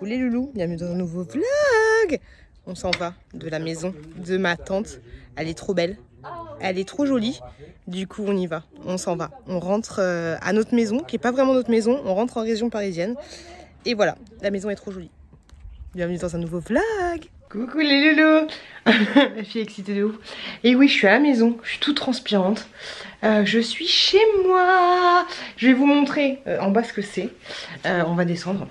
Coucou les loulous, bienvenue dans un nouveau vlog On s'en va de la maison de ma tante. Elle est trop belle, elle est trop jolie. Du coup, on y va, on s'en va. On rentre euh, à notre maison, qui est pas vraiment notre maison. On rentre en région parisienne. Et voilà, la maison est trop jolie. Bienvenue dans un nouveau vlog Coucou les loulous fille est excitée de ouf. Et oui, je suis à la maison, je suis toute transpirante. Euh, je suis chez moi Je vais vous montrer euh, en bas ce que c'est. on va descendre.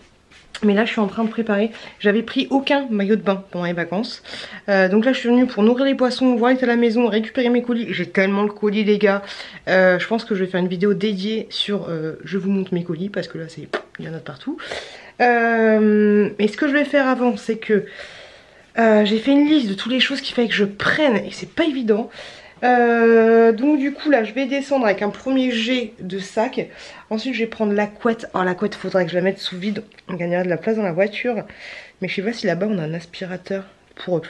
Mais là je suis en train de préparer, j'avais pris aucun maillot de bain pendant les vacances. Euh, Donc là je suis venue pour nourrir les poissons, voir à la maison, récupérer mes colis. J'ai tellement le colis les gars. Euh, Je pense que je vais faire une vidéo dédiée sur euh, je vous montre mes colis Parce que là c'est il y en a de partout. Et ce que je vais faire avant c'est que J'ai fait une liste de toutes les choses qu'il fallait que je prenne Et c'est pas évident euh, donc du coup là je vais descendre avec un premier jet de sac. Ensuite je vais prendre la couette. Alors la couette faudrait que je la mette sous vide. On gagnera de la place dans la voiture. Mais je sais pas si là-bas on a un aspirateur Pour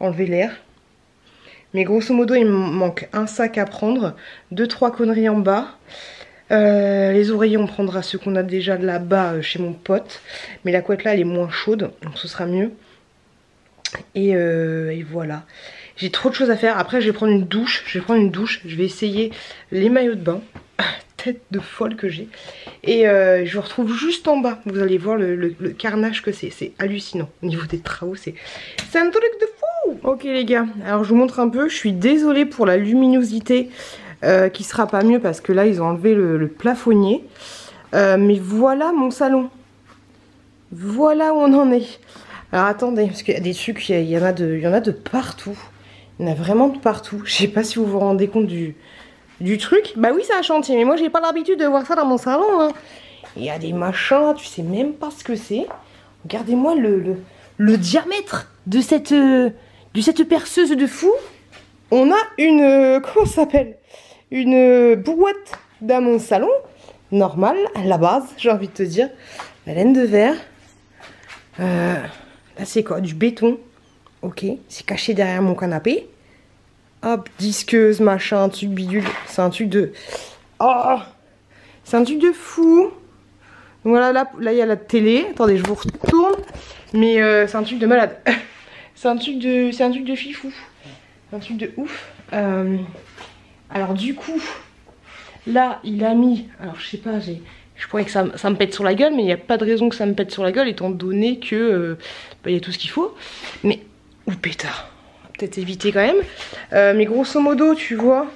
enlever l'air. Mais grosso modo il me manque un sac à prendre Deux trois conneries en bas. Euh, les oreillers on prendra ceux qu'on a déjà là-bas euh, chez mon pote. Mais la couette là elle est moins chaude Donc ce sera mieux. Et voilà j'ai trop de choses à faire. Après, je vais prendre une douche. Je vais prendre une douche. Je vais essayer les maillots de bain. Tête de folle que j'ai. Et euh, je vous retrouve juste en bas. Vous allez voir le, carnage que c'est. C'est hallucinant. Au niveau des travaux, c'est un truc de fou. Ok les gars, alors je vous montre un peu. Je suis désolée pour la luminosité euh, qui sera pas mieux parce que là, ils ont enlevé le, plafonnier. Euh, mais voilà mon salon. Voilà où on en est. Alors attendez, parce qu'il y a des trucs, il y, il y en a de partout. Il y en a vraiment de partout. Je sais pas si vous vous rendez compte du, truc. Bah oui, c'est un chantier, mais moi j'ai pas l'habitude de voir ça dans mon salon. Hein. Il y a des machins, tu sais même pas ce que c'est. Regardez-moi le, le, diamètre de cette, de cette perceuse de fou. On a une, comment ça s'appelle? Une boîte dans mon salon. Normale, à la base, j'ai envie de te dire. La laine de verre. Euh, là c'est quoi? Du béton. Ok, c'est caché derrière mon canapé. Hop, disqueuse, machin, truc bidule. C'est un truc de... Oh C'est un truc de fou. Donc voilà, là, là, il y a la télé. Attendez, je vous retourne. Mais euh, c'est un truc de malade. c'est un truc de... C'est un truc de. Un de ouf. Euh, alors du coup, là, il a mis... Alors je sais pas. Je pourrais que ça, me pète sur la gueule, mais il n'y a pas de raison que ça me pète sur la gueule, étant donné que euh, bah, il y a tout ce qu'il faut. Mais ou pétard. Peut-être éviter quand même. Euh, mais grosso modo, tu vois.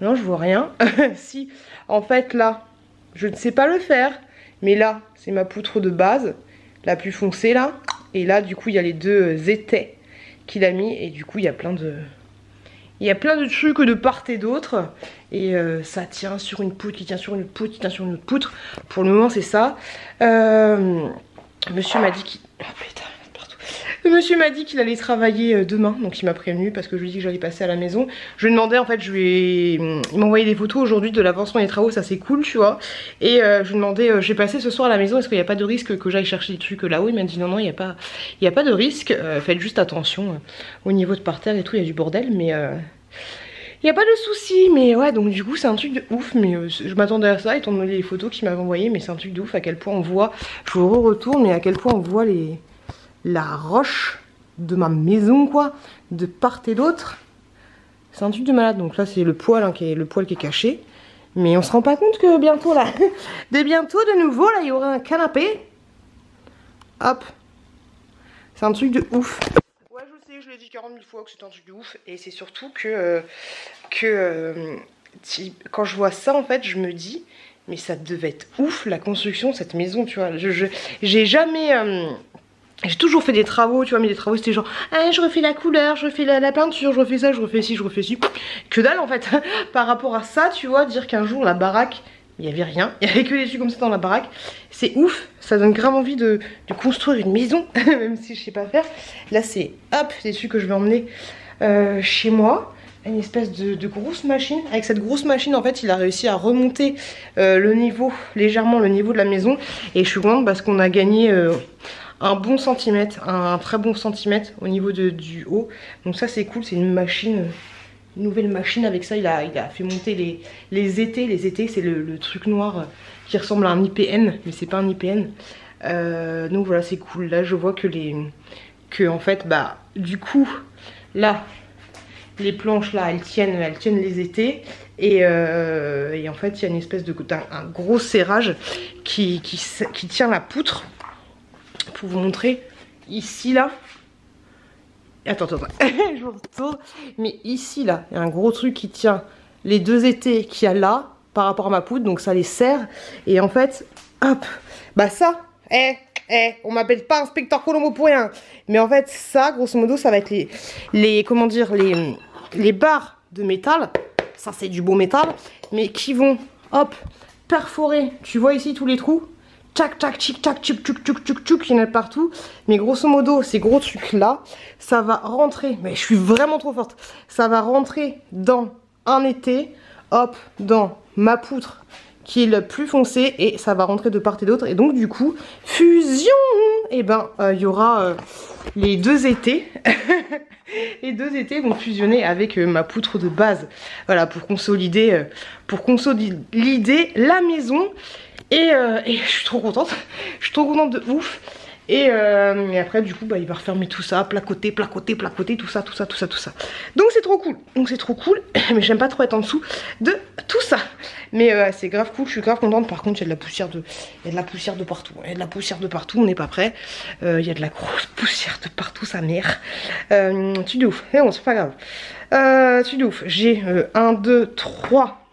Non, je vois rien. si, en fait, là, je ne sais pas le faire. Mais là, c'est ma poutre de base. La plus foncée, là. Et là, du coup, il y a les deux euh, étais qu'il a mis. Et du coup, il y a plein de... Il y a plein de trucs de part et d'autre. Et euh, ça tient sur une poutre, qui tient sur une poutre, qui tient sur une autre poutre. Pour le moment, c'est ça. monsieur m'a dit qu'il... Oh, putain. Le monsieur m'a dit qu'il allait travailler euh, demain, donc il m'a prévenu parce que je lui ai dit que j'allais passer à la maison. Je lui demandais en fait, je lui hum, il m'a envoyé des photos aujourd'hui de l'avancement des travaux, ça c'est cool tu vois. Et euh, je lui demandais, euh, je vais passer ce soir à la maison, est-ce qu'il n'y a pas de risque que j'aille chercher des trucs là-haut? Il m'a dit non non, il n'y a, pas, a pas de risque, faites juste attention au niveau de parterre et tout, il y a du bordel, mais... Il n'y a pas de souci, mais ouais, donc du coup c'est un truc de ouf, mais je m'attendais à ça étant donné les photos qu'il m'avait envoyées, mais c'est un truc de ouf à quel point on voit, je vous retourne, mais à quel point on voit les, la roche de ma maison, quoi, de part et d'autre. C'est un truc de malade. Donc là, c'est le poil, hein, qui est, caché. Mais on se rend pas compte que bientôt, là, de bientôt, de nouveau, là, il y aura un canapé. Hop. C'est un truc de ouf. Ouais, je sais, je l'ai dit 40 000 fois que c'est un truc de ouf. Et c'est surtout que, euh, euh, quand je vois ça, en fait, je me dis, mais ça devait être ouf, la construction de cette maison, tu vois. Je, j'ai jamais... Euh, j'ai toujours fait des travaux, tu vois, mais des travaux c'était genre ah, je refais la couleur, je refais la, peinture, je refais ça, je refais ci, je refais ci. Que dalle en fait. Par rapport à ça, tu vois, dire qu'un jour la baraque, il n'y avait rien, il n'y avait que des trucs comme ça dans la baraque. C'est ouf, ça donne grave envie de, construire une maison, même si je sais pas faire. Là c'est hop, des trucs que je vais emmener euh, chez moi une espèce de, grosse machine. Avec cette grosse machine, en fait, il a réussi à remonter euh, le niveau, légèrement le niveau de la maison. Et je suis contente parce qu'on a gagné euh, un bon centimètre, un, très bon centimètre au niveau de, du haut. Donc ça c'est cool, c'est une machine, une nouvelle machine. Avec ça il a, il a fait monter les, étés. Les étés c'est le, truc noir qui ressemble à un IPN, mais c'est pas un IPN. Euh, donc voilà, c'est cool. Là, je vois que les... Que en fait, bah, du coup, là, les planches là, elles tiennent, elles tiennent les étés. Et, euh, en fait, il y a une espèce de un, gros serrage qui, tient la poutre. Pour vous montrer, ici là. Attends, attends, attends. Mais ici là, il y a un gros truc qui tient les deux étés qu'il y a là par rapport à ma poutre. Donc ça les serre. Et en fait, hop, bah ça, eh, eh, on m'appelle pas inspecteur Colombo pour rien. Mais en fait, ça, grosso modo, ça va être les, les comment dire, les, les barres de métal. Ça, c'est du beau métal. Mais qui vont, hop, perforer. Tu vois ici tous les trous? Tchac, tchac, tchic, tchac, tchic, tchic, tchic, tchic, tchic, il y en a partout. Mais grosso modo, ces gros trucs-là, ça va rentrer. Mais je suis vraiment trop forte. Ça va rentrer dans un été, hop, dans ma poutre qui est le plus foncé et ça va rentrer de part et d'autre. Et donc du coup, fusion Et eh ben, il euh, y aura euh, les deux étés. les deux étés vont fusionner avec euh, ma poutre de base. Voilà, pour consolider, pour consolider la maison. Et, et je suis trop contente. Je suis trop contente de ouf. Euh, et, après, du coup, bah, il va refermer tout ça, placoter, placoter, placoter, tout ça, tout ça, tout ça, tout ça. Donc c'est trop cool. Donc c'est trop cool. Mais j'aime pas trop être en dessous de tout ça. Mais euh, c'est grave cool, je suis grave contente. Par contre, il y a de la poussière de, y a de la poussière de partout. Il y a de la poussière de partout, on n'est pas prêt. Euh, il y a de la grosse poussière de partout, sa mère. tu de ouf. Mais bon, c'est pas grave. tu de ouf. J'ai 1, 2, 3.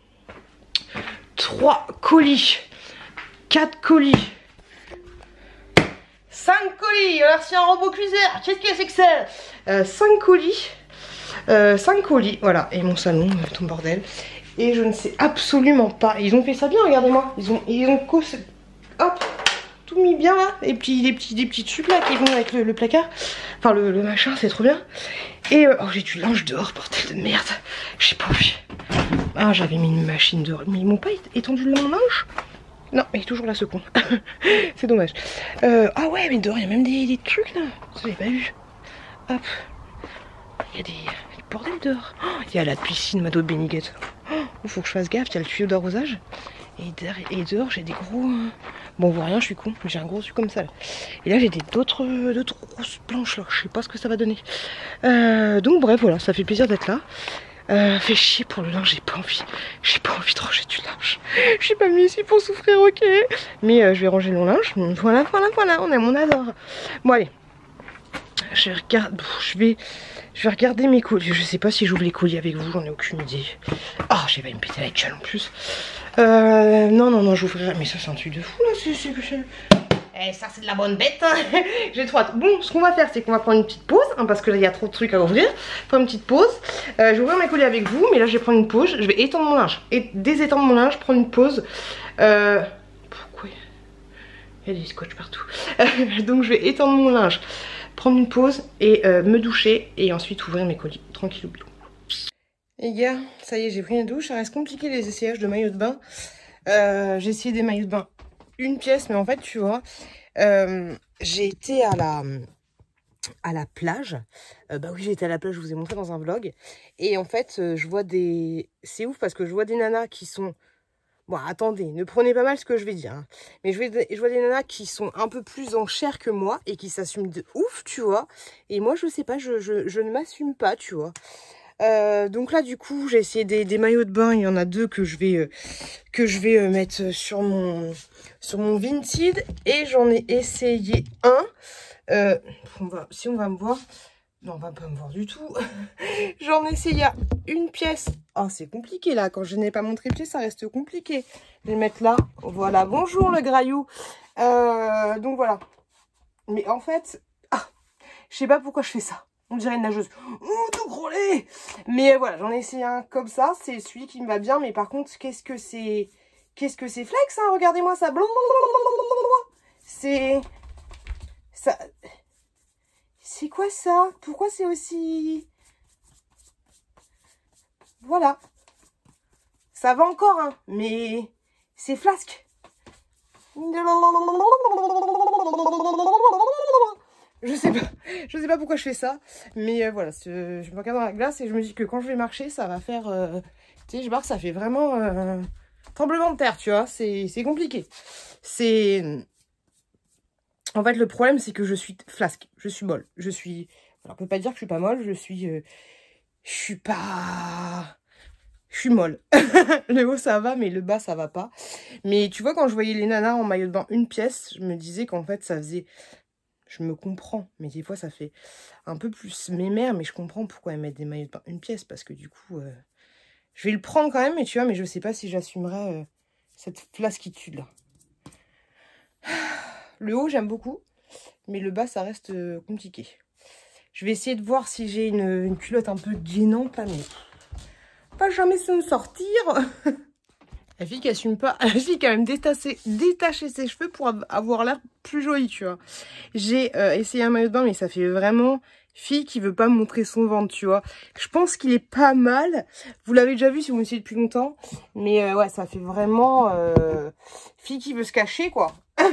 3 colis. 4 colis. 5 colis, alors c'est un robot cuiseur, qu'est-ce que c'est que ça 5 euh, colis, 5 euh, colis, voilà, et mon salon, euh, tout bordel. Et je ne sais absolument pas, ils ont fait ça bien, regardez-moi, ils ont, ils ont hop, tout mis bien là, et puis des petits, des petits trucs là qui vont avec le, placard, enfin le, machin, c'est trop bien. Et oh j'ai du linge dehors, bordel de merde, j'ai pas envie. Ah j'avais mis une machine dehors, mais ils m'ont pas étendu le linge? Non, il est toujours là ce con. c'est dommage. Euh, ah ouais, mais dehors, il y a même des, trucs là. Ça, j'ai pas vu. Hop. Il y a des, bordels dehors. Oh, il y a la piscine Mado Beniguette. Oh, il faut que je fasse gaffe. Il y a le tuyau d'arrosage. Et, dehors, j'ai des gros. Euh, bon, on voit rien, je suis con. J'ai un gros truc comme ça. Et là, j'ai d'autres grosses planches là. Je sais pas ce que ça va donner. Euh, donc, bref, voilà, ça fait plaisir d'être là. Euh, chier pour le linge, j'ai pas envie. J'ai pas envie de ranger du linge. Je suis pas venue ici pour souffrir, ok. Mais euh, je vais ranger mon linge. Voilà, voilà, voilà, on a mon adore. Bon, allez. Je regarde. Je vais. Je vais regarder mes colis. Je sais pas si j'ouvre les colis avec vous, j'en ai aucune idée. Oh, j'ai pas me péter la gueule en plus. Euh, non, non, non, j'ouvrirai. Mais ça, c'est un truc de fou là. C'est eh, ça, c'est de la bonne bête. Hein. J'ai trop hâte. Bon, ce qu'on va faire, c'est qu'on va prendre une petite pause. Hein, parce que là, il y a trop de trucs à ouvrir. Prendre une petite pause. Euh, je vais ouvrir mes colis avec vous. Mais là, je vais prendre une pause. Je vais étendre mon linge. Et désétendre mon linge, prendre une pause. Euh, pourquoi Il y a des scotch partout. donc, je vais étendre mon linge. Prendre une pause. Et euh, me doucher. Et ensuite, ouvrir mes colis. Tranquillou. Les gars, ça y est, j'ai pris une douche. Ça reste compliqué les essayages de maillot de bain. j'ai essayé des maillots de bain une pièce, mais en fait, tu vois, euh, j'ai été à la, à la plage. Euh, bah oui, j'ai été à la plage, je vous ai montré dans un vlog. Et en fait, euh, je vois des... C'est ouf parce que je vois des nanas qui sont... Bon, attendez, ne prenez pas mal ce que je vais dire. Hein. Mais je, vois des nanas qui sont un peu plus en chair que moi et qui s'assument de ouf, tu vois. Et moi, je sais pas, je ne m'assume pas, tu vois. Euh, donc là du coup j'ai essayé des, maillots de bain, il y en a deux que je vais, euh, que je vais euh, mettre sur mon, sur mon Vinted et j'en ai essayé un. On va, si on va me voir, non on va pas me voir du tout. j'en ai essayé une pièce. Oh c'est compliqué là, quand je n'ai pas mon trépied ça reste compliqué. Je vais le mettre là, voilà, bonjour le graillou. donc voilà. Mais en fait, ah, je sais pas pourquoi je fais ça. On dirait une nageuse. Oh, tout grôlé Mais voilà, j'en ai essayé un comme ça. C'est celui qui me va bien. Mais par contre, qu'est-ce que c'est... Qu'est-ce que c'est flex, hein? Regardez-moi ça. C'est... Ça... C'est quoi ça? Pourquoi c'est aussi... Voilà. Ça va encore, hein. Mais c'est flasque. Je sais pas, je sais pas pourquoi je fais ça, mais euh, voilà, je me regarde dans la glace et je me dis que quand je vais marcher, ça va faire, euh, tu sais, je vois que ça fait vraiment euh, tremblement de terre, tu vois, c'est compliqué. C'est, En fait, le problème, c'est que je suis flasque. Je suis molle. Je suis... Alors, on peut pas dire que je suis pas molle. Je suis... Je suis pas... Je suis molle. le haut, ça va, mais le bas, ça va pas. Mais tu vois, quand je voyais les nanas en maillot de une pièce, je me disais qu'en fait, ça faisait... Je me comprends, mais des fois, ça fait un peu plus mémère, mais je comprends pourquoi elles mettent des maillots de une pièce, parce que du coup... Euh, je vais le prendre quand même, mais tu vois, mais je sais pas si j'assumerai euh, cette flasquitude-là. Le haut, j'aime beaucoup. Mais le bas, ça reste euh, compliqué. Je vais essayer de voir si j'ai une, culotte un peu gênante là, mais pas jamais se me sortir. la fille qui assume pas, la fille qui a même détaché, ses cheveux pour avoir l'air plus jolie, tu vois. J'ai euh, essayé un maillot de bain, mais ça fait vraiment fille qui veut pas montrer son ventre, tu vois. Je pense qu'il est pas mal. Vous l'avez déjà vu si vous me suivez depuis longtemps. Mais euh, ouais, ça fait vraiment fille qui veut se cacher, quoi.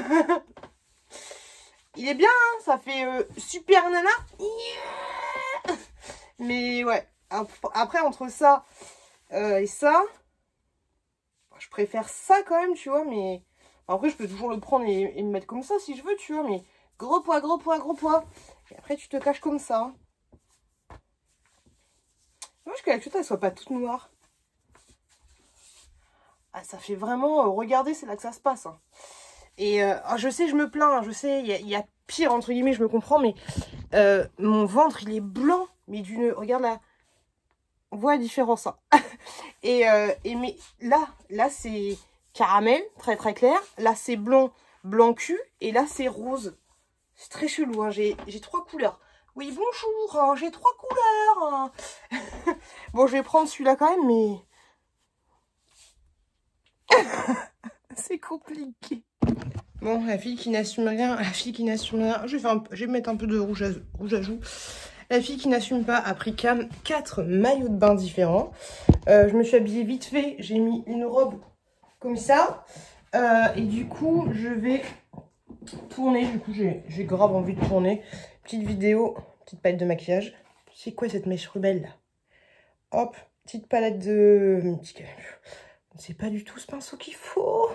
Il est bien, hein, ça fait euh, super nana. Mais ouais, après entre ça euh, et ça, je préfère ça quand même, tu vois, mais... Après, je peux toujours le prendre et, me mettre comme ça si je veux, tu vois, mais gros poids, gros poids, gros poids. Et après, tu te caches comme ça. Hein. Moi, que la culotte, elle soit pas toute noire. Ah, ça fait vraiment... Euh, regardez, c'est là que ça se passe. Hein. Et euh, oh, je sais, je me plains, hein, je sais, il y, a pire, entre guillemets, je me comprends, mais euh, mon ventre, il est blanc, mais d'une... Regarde là, on voit la différence. Hein. et, euh, et mais là, là, c'est caramel, très très clair. Là, c'est blanc, blanc cul, et là, c'est rose. C'est très chelou, hein. j'ai trois couleurs. Oui, bonjour, hein, j'ai trois couleurs. bon, je vais prendre celui-là quand même, mais... c'est compliqué. Bon, la fille qui n'assume rien, la fille qui n'assume rien. Je vais, faire je vais mettre un peu de rouge à, rouge à joues. La fille qui n'assume pas a pris quand 4 maillots de bain différents. Euh, je me suis habillée vite fait. J'ai mis une robe comme ça. Euh, et du coup, je vais tourner. Du coup, j'ai grave envie de tourner. Petite vidéo, petite palette de maquillage. C'est quoi cette mèche rebelle là? Hop, petite palette de... C'est pas du tout ce pinceau qu'il faut.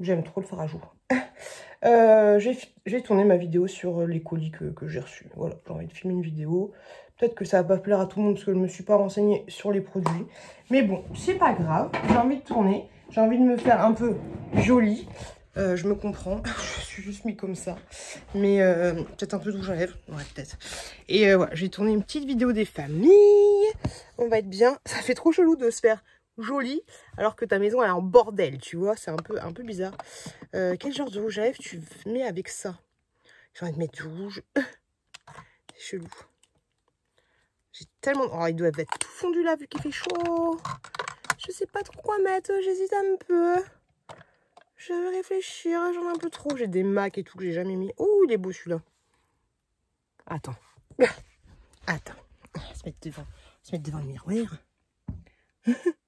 J'aime trop le fard à jour. Euh, j'ai tourné ma vidéo sur les colis que, j'ai reçus. Voilà, j'ai envie de filmer une vidéo. Peut-être que ça va pas plaire à tout le monde parce que je me suis pas renseignée sur les produits. Mais bon, c'est pas grave. J'ai envie de tourner. J'ai envie de me faire un peu jolie. Euh, je me comprends. je suis juste mis comme ça. Mais euh, peut-être un peu à lèvres. Ouais, peut-être. Et euh, voilà, j'ai tourné une petite vidéo des familles. On va être bien. Ça fait trop chelou de se faire jolie alors que ta maison est en bordel, tu vois, c'est un peu, un peu bizarre. Euh, quel genre de rouge à lèvres tu mets avec ça? J'ai envie de mettre du rouge. c'est chelou. J'ai tellement... Oh, ils doivent être tout fondus là vu qu'il fait chaud. Je sais pas trop quoi mettre, j'hésite un peu. Je vais réfléchir, j'en ai un peu trop. J'ai des macs et tout que j'ai jamais mis. Oh, il est beau celui-là. Attends. Attends. Devant, se mettre devant le miroir.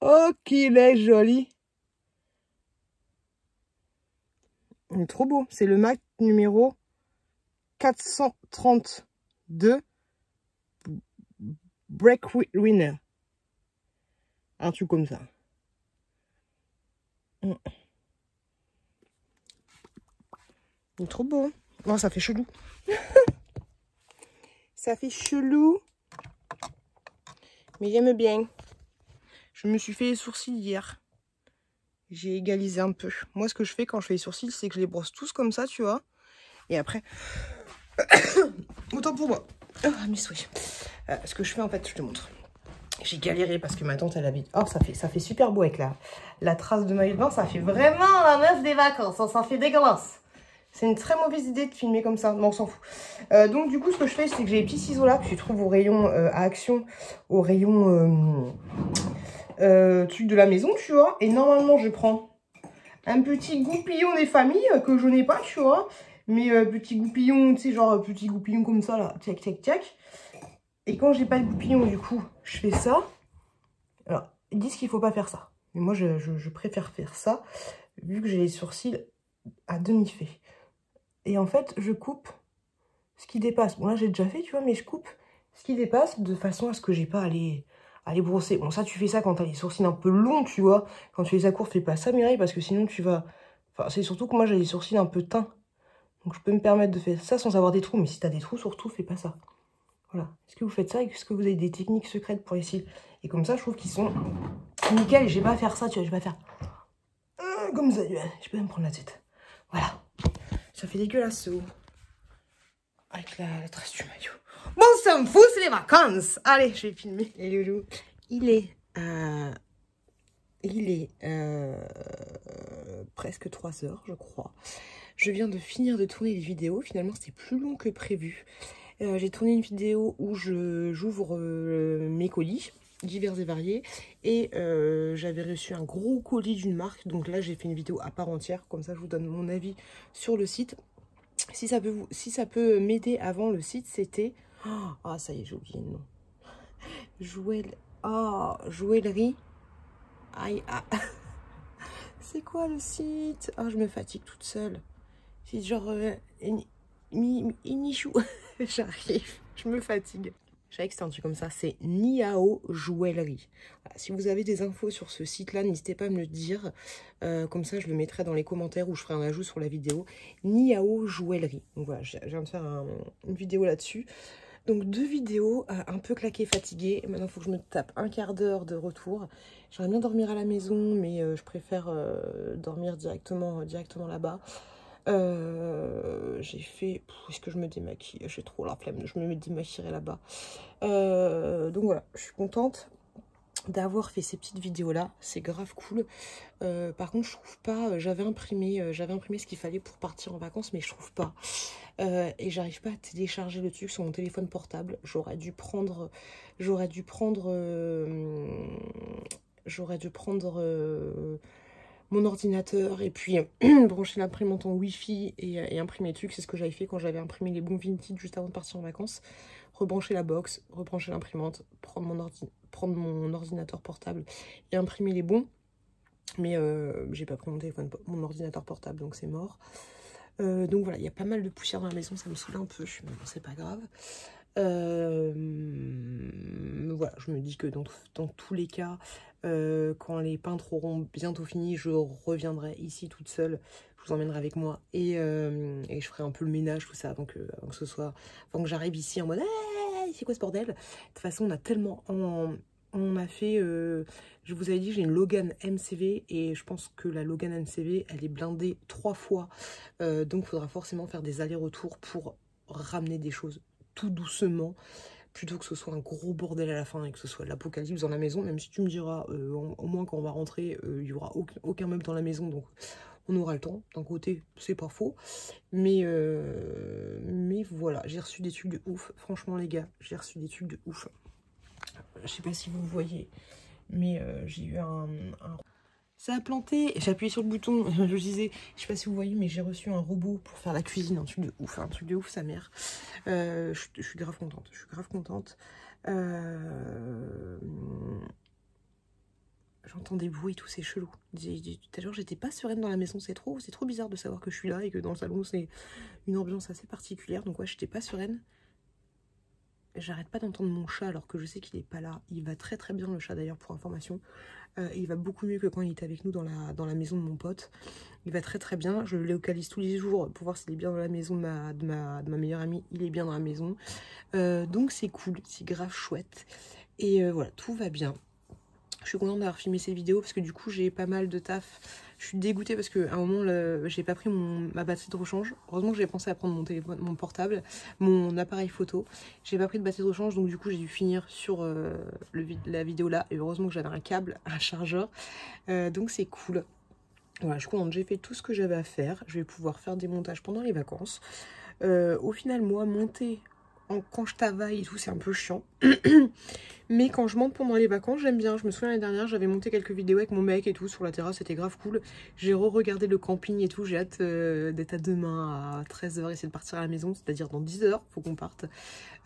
Oh, qu'il est joli. Il est trop beau. C'est le Mac numéro 432 Break Winner. Un truc comme ça. Mm. Il est trop beau. Non, ça fait chelou. ça fait chelou. Mais j'aime bien. Je me suis fait les sourcils hier. J'ai égalisé un peu. Moi, ce que je fais quand je fais les sourcils, c'est que je les brosse tous comme ça, tu vois. Et après... Autant pour moi. Ah, mais oui. Euh, ce que je fais, en fait, je te montre. J'ai galéré parce que ma tante, elle habite... Oh, ça fait, ça fait super beau avec la, la trace de maillot de bain. Ça fait vraiment la meuf des vacances. Ça, fait dégueulasse. C'est une très mauvaise idée de filmer comme ça. Non, on s'en fout. Euh, donc, du coup, ce que je fais, c'est que j'ai les petits ciseaux là que tu trouves au rayon euh, à action, au rayon euh, truc de la maison, tu vois. Et normalement, je prends un petit goupillon des familles que je n'ai pas, tu vois. Mais euh, petit goupillon, tu sais, genre petit goupillon comme ça, là. Tac, tac, tac. Et quand j'ai pas de goupillon, du coup, je fais ça. Alors, ils disent qu'il faut pas faire ça. Mais moi, je, préfère faire ça, vu que j'ai les sourcils à demi fait. Et en fait, je coupe ce qui dépasse. Bon, là, j'ai déjà fait, tu vois, mais je coupe ce qui dépasse de façon à ce que j'ai pas à les, aller brosser. Bon, ça, tu fais ça quand t'as les sourcils un peu longs, tu vois. Quand tu les as courts, fais pas ça, Mireille, parce que sinon, tu vas Enfin, c'est surtout que moi, j'ai les sourcils un peu teints. Donc, je peux me permettre de faire ça sans avoir des trous. Mais si t'as des trous, surtout, fais pas ça. Voilà. Est-ce que vous faites ça? Est-ce que vous avez des techniques secrètes pour les cils? Et comme ça, je trouve qu'ils sont nickel. J'ai pas à faire ça, tu vois. Je vais pas faire euh, comme ça. Je peux même prendre la tête. Voilà. Ça fait dégueulasse ce haut. Avec la, la trace du maillot. Bon, ça me fout, c'est les vacances. Allez, je vais filmer. Et loulou, il est... Euh, il est euh, presque 3 heures, je crois. Je viens de finir de tourner les vidéos. Finalement, c'était plus long que prévu. Euh, j'ai tourné une vidéo où j'ouvre mes colis divers et variés et j'avais reçu un gros colis d'une marque donc là j'ai fait une vidéo à part entière comme ça je vous donne mon avis sur le site si ça peut si ça peut m'aider avant le site c'était ah ça y est j'ai oublié le nom Jouel ah joaillerie aïe ah. c'est quoi le site? Ah je me fatigue toute seule c'est genre Inichou. J'arrive, je me fatigue. Je savais que comme ça, c'est Niao Joaillerie. si vous avez des infos sur ce site-là, n'hésitez pas à me le dire. Euh, comme ça, je le mettrai dans les commentaires ou je ferai un ajout sur la vidéo. Niao Joaillerie. Donc voilà, je viens de faire une vidéo là-dessus. Donc deux vidéos, euh, un peu claquées, fatiguées. Maintenant, il faut que je me tape un quart d'heure de retour. J'aimerais bien dormir à la maison, mais euh, je préfère dormir directement, directement là-bas. Euh, j'ai fait... Est-ce que je me démaquille? J'ai trop la flemme, je me démaquillerai là-bas. Euh, donc voilà, je suis contente d'avoir fait ces petites vidéos là c'est grave cool euh, par contre je trouve pas j'avais imprimé j'avais imprimé ce qu'il fallait pour partir en vacances mais je trouve pas et j'arrive pas à télécharger le truc sur mon téléphone portable j'aurais dû prendre j'aurais dû prendre j'aurais dû prendre mon ordinateur et puis brancher l'imprimante en wifi et, et imprimer le truc. C'est ce que j'avais fait quand j'avais imprimé les bons vintage juste avant de partir en vacances. Rebrancher la box, rebrancher l'imprimante, prendre, mon prendre mon ordinateur portable et imprimer les bons. Mais euh, j'ai pas pris mon téléphone, mon ordinateur portable, donc c'est mort. Euh, donc voilà, il y a pas mal de poussière dans la maison, ça me saoule un peu, mais bon, c'est pas grave. Euh, voilà, je me dis que dans, dans tous les cas, quand les peintres auront bientôt fini, je reviendrai ici toute seule. Je vous emmènerai avec moi et, et je ferai un peu le ménage, tout ça, avant que, ce soit, avant que j'arrive ici en mode c'est quoi ce bordel? De toute façon, on a tellement, on, on a fait, euh, je vous avais dit, j'ai une Logan MCV et je pense que la Logan MCV, elle est blindée trois fois. donc, il faudra forcément faire des allers-retours pour ramener des choses tout doucement plutôt que ce soit un gros bordel à la fin et que ce soit l'apocalypse dans la maison, même si tu me diras, euh, au moins quand on va rentrer, euh, il n'y aura aucun, meuble dans la maison, donc on aura le temps. D'un côté, c'est pas faux, mais, euh, mais voilà, j'ai reçu des trucs de ouf, franchement les gars, j'ai reçu des trucs de ouf. Je sais pas si vous voyez, mais j'ai eu un ça a planté. J'ai appuyé sur le bouton. Je disais, je sais pas si vous voyez, mais j'ai reçu un robot pour faire la cuisine. Un truc de ouf. Un truc de ouf, sa mère. Euh, je, suis grave contente. Je suis grave contente. Euh, j'entends des bruits, tout c'est chelou. Tout à l'heure, j'étais pas sereine dans la maison. C'est trop, c'est trop bizarre de savoir que je suis là et que dans le salon, c'est une ambiance assez particulière. Donc ouais, j'étais pas sereine. J'arrête pas d'entendre mon chat alors que je sais qu'il est pas là. Il va très très bien le chat d'ailleurs pour information. Euh, il va beaucoup mieux que quand il était avec nous dans la, dans la maison de mon pote. Il va très très bien. Je le localise tous les jours pour voir s'il est bien dans la maison de ma, de ma, de ma meilleure amie. Il est bien dans la maison. Euh, donc c'est cool, c'est grave chouette. Et euh, voilà, tout va bien. Je suis contente d'avoir filmé ces vidéos parce que du coup j'ai pas mal de taf je suis dégoûtée parce qu'à un moment, j'ai pas pris mon, ma batterie de rechange. Heureusement que j'ai pensé à prendre mon téléphone, mon portable, mon appareil photo. J'ai pas pris de batterie de rechange, donc du coup, j'ai dû finir sur euh, la vidéo là. Et heureusement que j'avais un câble, un chargeur. Euh, donc c'est cool. Voilà, je suis contente, j'ai fait tout ce que j'avais à faire. Je vais pouvoir faire des montages pendant les vacances. Euh, au final, moi, monter quand je travaille et tout, c'est un peu chiant. Mais quand je monte pendant les vacances, j'aime bien. Je me souviens l'année dernière, j'avais monté quelques vidéos avec mon mec et tout sur la terrasse, c'était grave cool. J'ai re-regardé le camping et tout, j'ai hâte euh, d'être à demain à 13h, essayer de partir à la maison, c'est-à-dire dans 10h, faut qu'on parte.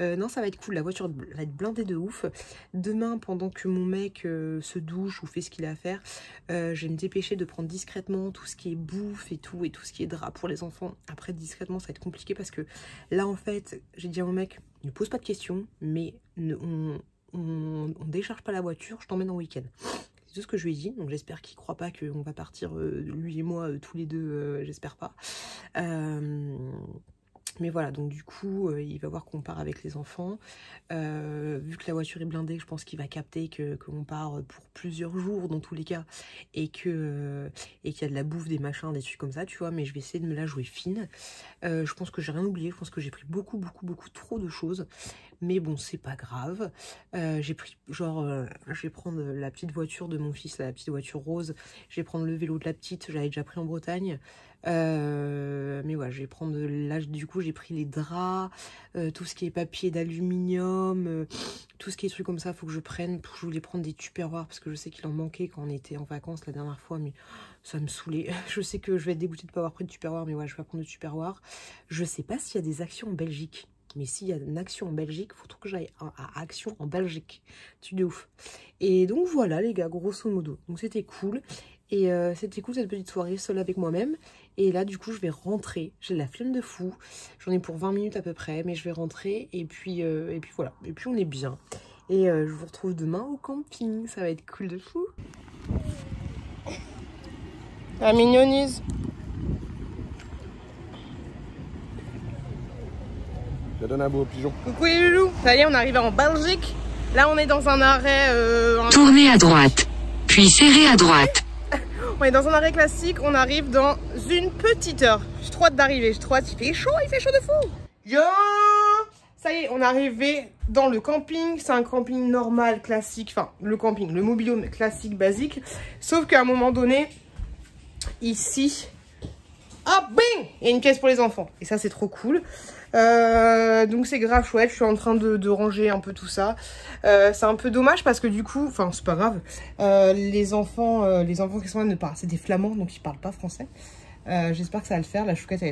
Euh, non, ça va être cool, la voiture va être blindée de ouf. Demain, pendant que mon mec euh, se douche ou fait ce qu'il a à faire, je vais me dépêcher de prendre discrètement tout ce qui est bouffe et tout, et tout ce qui est drap pour les enfants. Après, discrètement, ça va être compliqué parce que là, en fait, j'ai dit à mon mec, ne pose pas de questions, mais on, on, décharge pas la voiture, je t'emmène en week-end. C'est tout ce que je lui ai dit. Donc j'espère qu'il croit pas qu'on va partir, lui et moi, tous les deux. j'espère pas. Mais voilà, donc du coup, euh, il va voir qu'on part avec les enfants. Euh, vu que la voiture est blindée, je pense qu'il va capter que qu'on part pour plusieurs jours dans tous les cas. Et que euh, et qu'il y a de la bouffe, des machins, des trucs comme ça, tu vois. Mais je vais essayer de me la jouer fine. je pense que j'ai rien oublié. Je pense que j'ai pris beaucoup, beaucoup, beaucoup trop de choses. Mais bon, c'est pas grave. j'ai pris, genre, je vais prendre la petite voiture de mon fils, la petite voiture rose. Je vais prendre le vélo de la petite. J'avais déjà pris en Bretagne. Euh, mais voilà, je vais prendre là du coup j'ai pris les draps, euh, tout ce qui est papier d'aluminium, euh, tout ce qui est trucs comme ça, faut que je prenne. Je voulais prendre des tupperwares parce que je sais qu'il en manquait quand on était en vacances la dernière fois, mais ça me saoulait. Je sais que je vais être dégoûtée de pas avoir pris de tupperware, mais ouais, je vais prendre de tupperware. Je sais pas s'il y a des actions en Belgique. Mais s'il y a une action en Belgique, faut que j'aille à, Action en Belgique. Tu de ouf. Et donc voilà les gars, grosso modo. Donc c'était cool. Et c'était cool cette petite soirée seule avec moi-même. Et là, du coup, je vais rentrer. J'ai la flemme de fou. J'en ai pour 20 minutes à peu près, mais je vais rentrer. Et puis, euh, et puis voilà. Et puis, on est bien. Et euh, je vous retrouve demain au camping. Ça va être cool de fou. La mignonise. Je donne un beau pigeon. Coucou les loulous. Ça y est, on arrive en Belgique. Là, on est dans un arrêt... Euh, Tournez à droite, puis serrez à droite. On est dans un arrêt classique, on arrive dans une petite heure. J'ai trop hâte d'arriver, j'ai trop hâte. Il fait chaud, il fait chaud de fou. Yo Ça y est, on est arrivé dans le camping. C'est un camping normal, classique. Enfin, le camping, le mobilhome classique, basique. Sauf qu'à un moment donné, ici, hop, bing Il y a une caisse pour les enfants. Et ça, c'est trop cool. Euh, donc c'est grave chouette, je suis en train de, ranger un peu tout ça. Euh, c'est un peu dommage parce que du coup, enfin c'est pas grave, euh, les enfants les enfants qui sont là ne parlent, c'est des flamands donc ils parlent pas français. J'espère que ça va le faire, la chouquette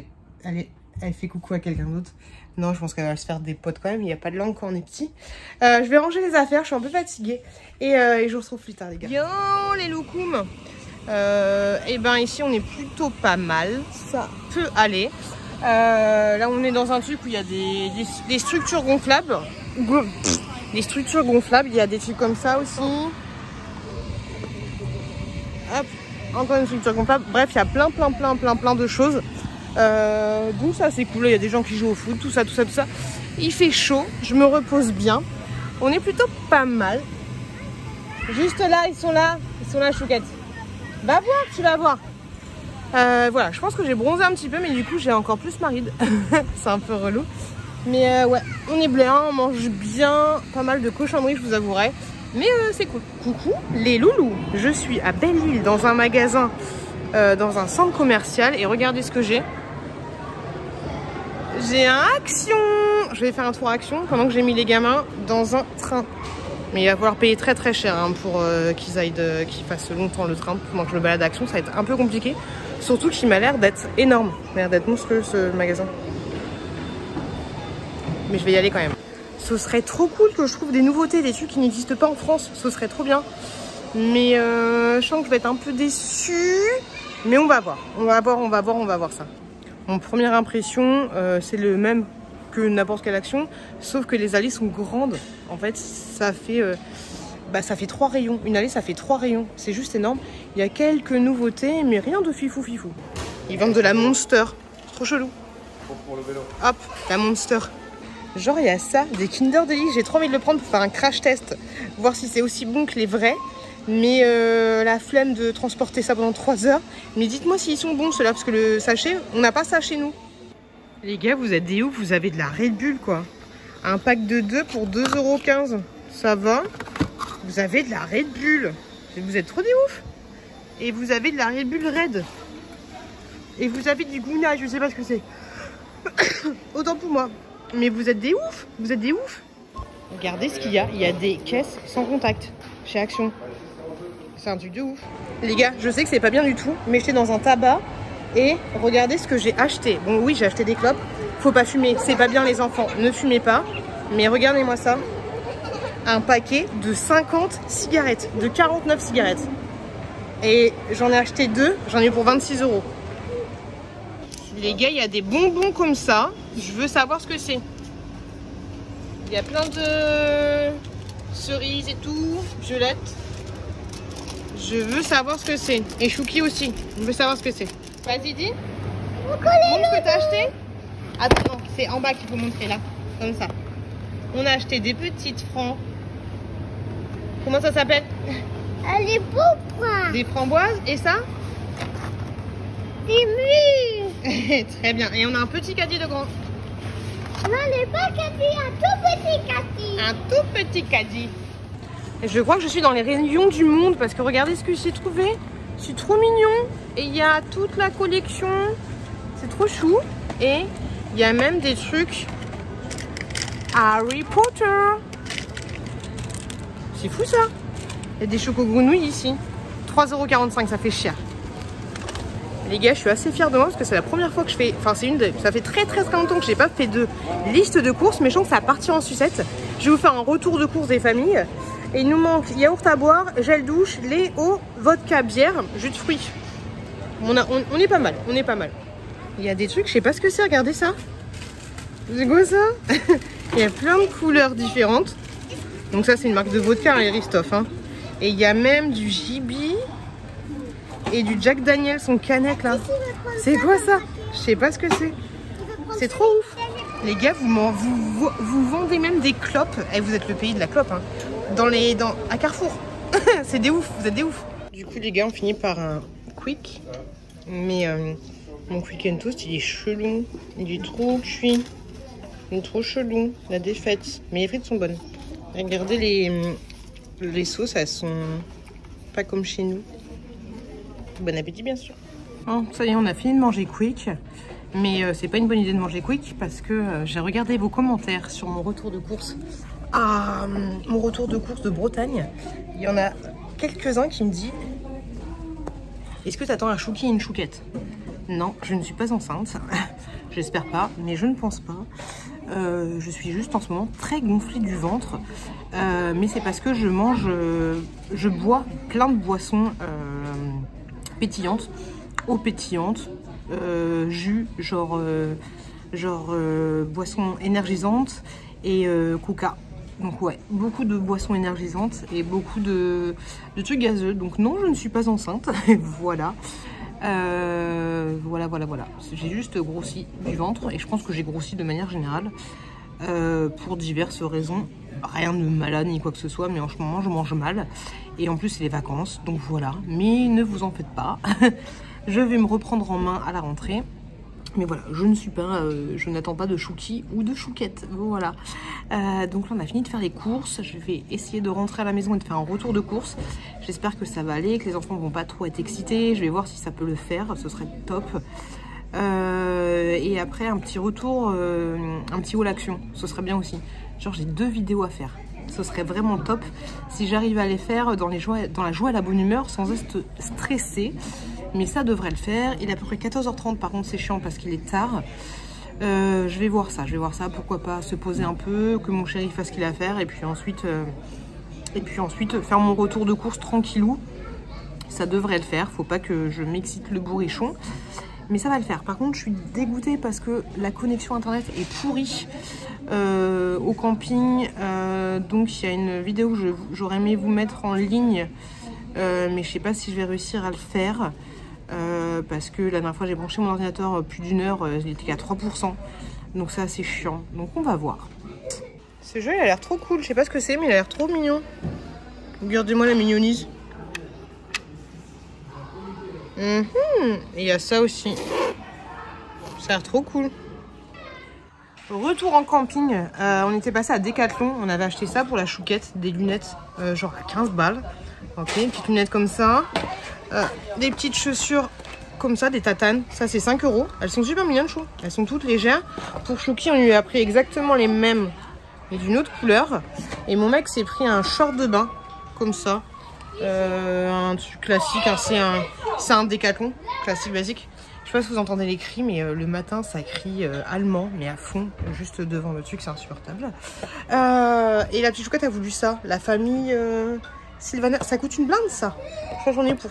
elle, elle, fait coucou à quelqu'un d'autre. Non, je pense qu'elle va se faire des potes quand même, il n'y a pas de langue quand on est petit. je vais ranger les affaires, je suis un peu fatiguée et, je vous retrouve plus tard les gars. Yo les loukoums Et ben ici on est plutôt pas mal, ça peut aller. Euh, là, on est dans un truc où il y a des, structures gonflables. Des structures gonflables. Il y a des trucs comme ça aussi. Hop, encore une structure gonflable. Bref, il y a plein, plein, plein, plein, plein de choses. Euh, donc ça, c'est cool. Il y a des gens qui jouent au foot, tout ça, tout ça, tout ça. Il fait chaud. Je me repose bien. On est plutôt pas mal. Juste là, ils sont là. Ils sont là, chouquette. Va voir, tu vas voir. Euh, voilà, je pense que j'ai bronzé un petit peu, mais du coup, j'ai encore plus ma ride. c'est un peu relou. Mais euh, ouais, on est bien, on mange bien, pas mal de cochonneries, je vous avouerai. Mais euh, c'est cool. Coucou les loulous, je suis à Belle-Île dans un magasin, dans un centre commercial et regardez ce que j'ai. J'ai un Action Je vais faire un tour Action pendant que j'ai mis les gamins dans un train. Mais il va falloir payer très très cher hein, pour qu'ils aillent, qu'ils fassent longtemps le train. Pendant que je me balade Action, ça va être un peu compliqué. Surtout qu'il m'a l'air d'être énorme. Il m'a l'air d'être monstrueux ce magasin. Mais je vais y aller quand même. Ce serait trop cool que je trouve des nouveautés, des trucs qui n'existent pas en France. Ce serait trop bien. Mais euh, je sens que je vais être un peu déçue. Mais on va voir. On va voir, on va voir, on va voir ça. Mon première impression, euh, c'est le même que n'importe quelle action. Sauf que les allées sont grandes. En fait, ça fait... Euh, bah, ça fait trois rayons. Une allée, ça fait trois rayons. C'est juste énorme. Il y a quelques nouveautés, mais rien de fifou fifou. Ils vendent de la Monster. Trop chelou. Hop, la Monster. Genre, il y a ça, des Kinder Deli. J'ai trop envie de le prendre pour faire un crash test. Voir si c'est aussi bon que les vrais. Mais euh, la flemme de transporter ça pendant 3 heures. Mais dites-moi s'ils sont bons ceux-là, parce que le sachet, on n'a pas ça chez nous. Les gars, vous êtes des ouf, vous avez de la Red Bull quoi. Un pack de 2 pour 2,15€. Ça va? Vous avez de la Red Bull. Vous êtes trop des ouf. Et vous avez de la Red Bull Red. Et vous avez du Guna, je sais pas ce que c'est. Autant pour moi. Mais vous êtes des ouf. Vous êtes des ouf. Regardez ce qu'il y a. Il y a des caisses sans contact chez Action. C'est un truc de ouf. Les gars, je sais que c'est pas bien du tout, mais j'étais dans un tabac et regardez ce que j'ai acheté. Bon, oui, j'ai acheté des clopes. Faut pas fumer. C'est pas bien, les enfants. Ne fumez pas. Mais regardez-moi ça un paquet de 50 cigarettes, de 49 cigarettes. Et j'en ai acheté deux, j'en ai pour 26 euros. Les gars, il y a des bonbons comme ça. Je veux savoir ce que c'est. Il y a plein de cerises et tout, violettes. Je veux savoir ce que c'est. Et Chouki aussi. Je veux savoir ce que c'est. Vas-y, dis. Montre ce que t'as acheté. Attends, c'est en bas qu'il faut montrer là. Comme ça. On a acheté des petites francs. Comment ça s'appelle Elle est Des framboises. Et ça C'est mûr. Très bien. Et on a un petit caddie de grand. Non, elle est pas cassée, un tout petit cassé. Un tout petit caddie. Je crois que je suis dans les rayons du monde parce que regardez ce que j'ai trouvé. C'est trop mignon. Et il y a toute la collection. C'est trop chou. Et il y a même des trucs Harry Potter. C'est fou ça. Il y a des chocogrenouilles ici. 3,45€, ça fait cher. Les gars, je suis assez fière de moi parce que c'est la première fois que je fais. Enfin, c'est une de. Ça fait très très longtemps que j'ai pas fait de liste de courses, mais je sens que ça va partir en sucette. Je vais vous faire un retour de courses des familles. Et il nous manque yaourt à boire, gel douche, lait, eau, vodka, bière, jus de fruits. On, a, on, on est pas mal, on est pas mal. Il y a des trucs, je sais pas ce que c'est, regardez ça. C'est quoi ça Il y a plein de couleurs différentes. Donc ça, c'est une marque de vodka, hein, Ristoff. Hein. Et il y a même du JB et du Jack Daniels en canette là. C'est quoi ça? Je sais pas ce que c'est. C'est trop ouf. Les gars, vous, vendez même des clopes. Et vous êtes le pays de la clope. Hein. Dans les, dans, à Carrefour. c'est des ouf. Vous êtes des ouf. Du coup, les gars, on finit par un quick. Mais euh, mon quick and toast, il est chelou. Il est trop cuit. Il est trop chelou. La défaite. Mais les frites sont bonnes. Regardez les, sauces, elles sont pas comme chez nous. Bon appétit, bien sûr. Bon, ça y est, on a fini de manger quick. Mais euh, c'est pas une bonne idée de manger quick parce que euh, j'ai regardé vos commentaires sur mon retour de course. Ah, mon retour de course de Bretagne. Il y en a quelques-uns qui me disent Est-ce que tu attends un chouki et une chouquette? Non, je ne suis pas enceinte. J'espère pas, mais je ne pense pas. Euh, je suis juste en ce moment très gonflée du ventre. Euh, mais c'est parce que je mange, euh, je bois plein de boissons pétillantes, eau pétillante, jus, genre, genre boissons énergisantes et coca. Donc ouais, beaucoup de boissons énergisantes et beaucoup de, de trucs gazeux. Donc non, je ne suis pas enceinte. voilà. Euh, voilà, voilà, voilà. J'ai juste grossi du ventre et je pense que j'ai grossi de manière générale euh, pour diverses raisons. Rien de malade ni quoi que ce soit, mais en ce moment je mange mal. Et en plus c'est les vacances, donc voilà. Mais ne vous en faites pas. je vais me reprendre en main à la rentrée. Mais voilà, je ne suis pas, euh, je n'attends pas de chouki ou de chouquette. Voilà. Euh, donc là, on a fini de faire les courses. Je vais essayer de rentrer à la maison et de faire un retour de course. J'espère que ça va aller, que les enfants vont pas trop être excités. Je vais voir si ça peut le faire. Ce serait top. Euh, et après, un petit retour, un petit haul action. Ce serait bien aussi. Genre, j'ai deux vidéos à faire. Ce serait vraiment top si j'arrive à les faire dans, les joies, dans la joie et la bonne humeur sans être stressée. Mais ça devrait le faire. Il est à peu près 14h30, par contre c'est chiant parce qu'il est tard. Euh, je vais voir ça, je vais voir ça. Pourquoi pas se poser un peu, que mon chéri fasse ce qu'il a à faire. Et puis ensuite, euh, et puis ensuite faire mon retour de course tranquillou. Ça devrait le faire. Faut pas que je m'excite le bourrichon. Mais ça va le faire. Par contre, je suis dégoûtée parce que la connexion internet est pourrie euh, au camping. Donc, il y a une vidéo que j'aurais aimé vous mettre en ligne. Mais je sais pas si je vais réussir à le faire. Euh, parce que la dernière fois, j'ai branché mon ordinateur euh, plus d'une heure. euh, il était qu'à 3%. Donc, c'est assez chiant. Donc, on va voir. Ce jeu, il a l'air trop cool. Je sais pas ce que c'est, mais il a l'air trop mignon. Regardez-moi la mignonise. Mhm. Et il y a ça aussi. Ça a l'air trop cool. Retour en camping, euh, on était passé à Decathlon, on avait acheté ça pour la chouquette, des lunettes euh, genre à 15 balles. Ok, une petite lunette comme ça. Euh, des petites chaussures comme ça, des tatanes, ça c'est 5 euros. Elles sont super mignonnes, chou. Elles sont toutes légères. Pour Chouki, on lui a pris exactement les mêmes, mais d'une autre couleur. Et mon mec s'est pris un short de bain, comme ça. Euh, un truc classique, c'est un, un décathlon, classique basique. Je sais pas si vous entendez les cris, mais euh, le matin ça crie allemand, mais à fond, juste devant le truc, c'est insupportable. Et la petite chouquette a voulu ça, la famille Sylvana. Ça coûte une blinde ça. Je j'en ai pour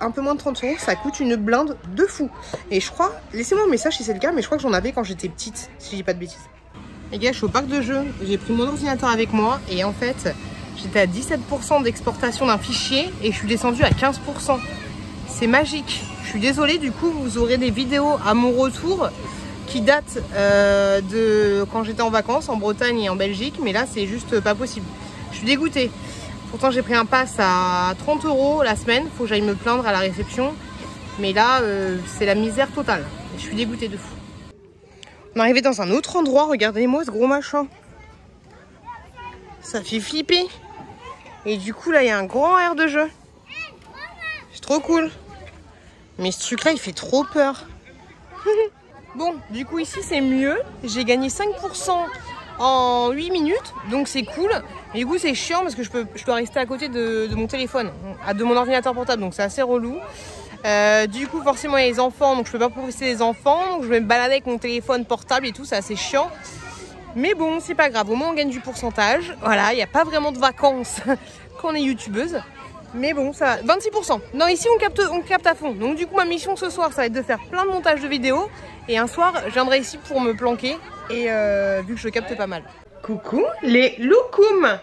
un peu moins de 30 euros, ça coûte une blinde de fou. Et je crois, laissez-moi un message si c'est le cas, mais je crois que j'en avais quand j'étais petite, si je dis pas de bêtises. Les gars, je suis au parc de jeux, j'ai pris mon ordinateur avec moi et en fait, J'étais à 17% d'exportation d'un fichier et je suis descendue à 15%. C'est magique. Je suis désolée, du coup, vous aurez des vidéos à mon retour qui datent euh, de quand j'étais en vacances en Bretagne et en Belgique, mais là, c'est juste pas possible. Je suis dégoûtée. Pourtant, j'ai pris un pass à 30 euros la semaine. Faut que j'aille me plaindre à la réception. Mais là, euh, c'est la misère totale. Je suis dégoûtée de fou. On est arrivé dans un autre endroit. Regardez-moi ce gros machin. Ça fait flipper. Et du coup, là, il y a un grand air de jeu. C'est trop cool. Mais ce truc-là, il fait trop peur. bon, du coup, ici, c'est mieux. J'ai gagné 5% en 8 minutes. Donc, c'est cool. Et du coup, c'est chiant parce que je, peux, dois rester à côté de, mon téléphone, de mon ordinateur portable. Donc, c'est assez relou. Euh, du coup, forcément, il y a les enfants. Donc, je peux pas profiter des enfants. Donc, je vais me balader avec mon téléphone portable et tout. C'est assez chiant. Mais bon, c'est pas grave, au moins on gagne du pourcentage. Voilà, il n'y a pas vraiment de vacances quand on est youtubeuse. Mais bon, ça va. 26%. Non, ici on capte, on capte à fond. Donc du coup, ma mission ce soir, ça va être de faire plein de montages de vidéos. Et un soir, je viendrai ici pour me planquer. Et euh, vu que je capte pas mal. Coucou les loukoum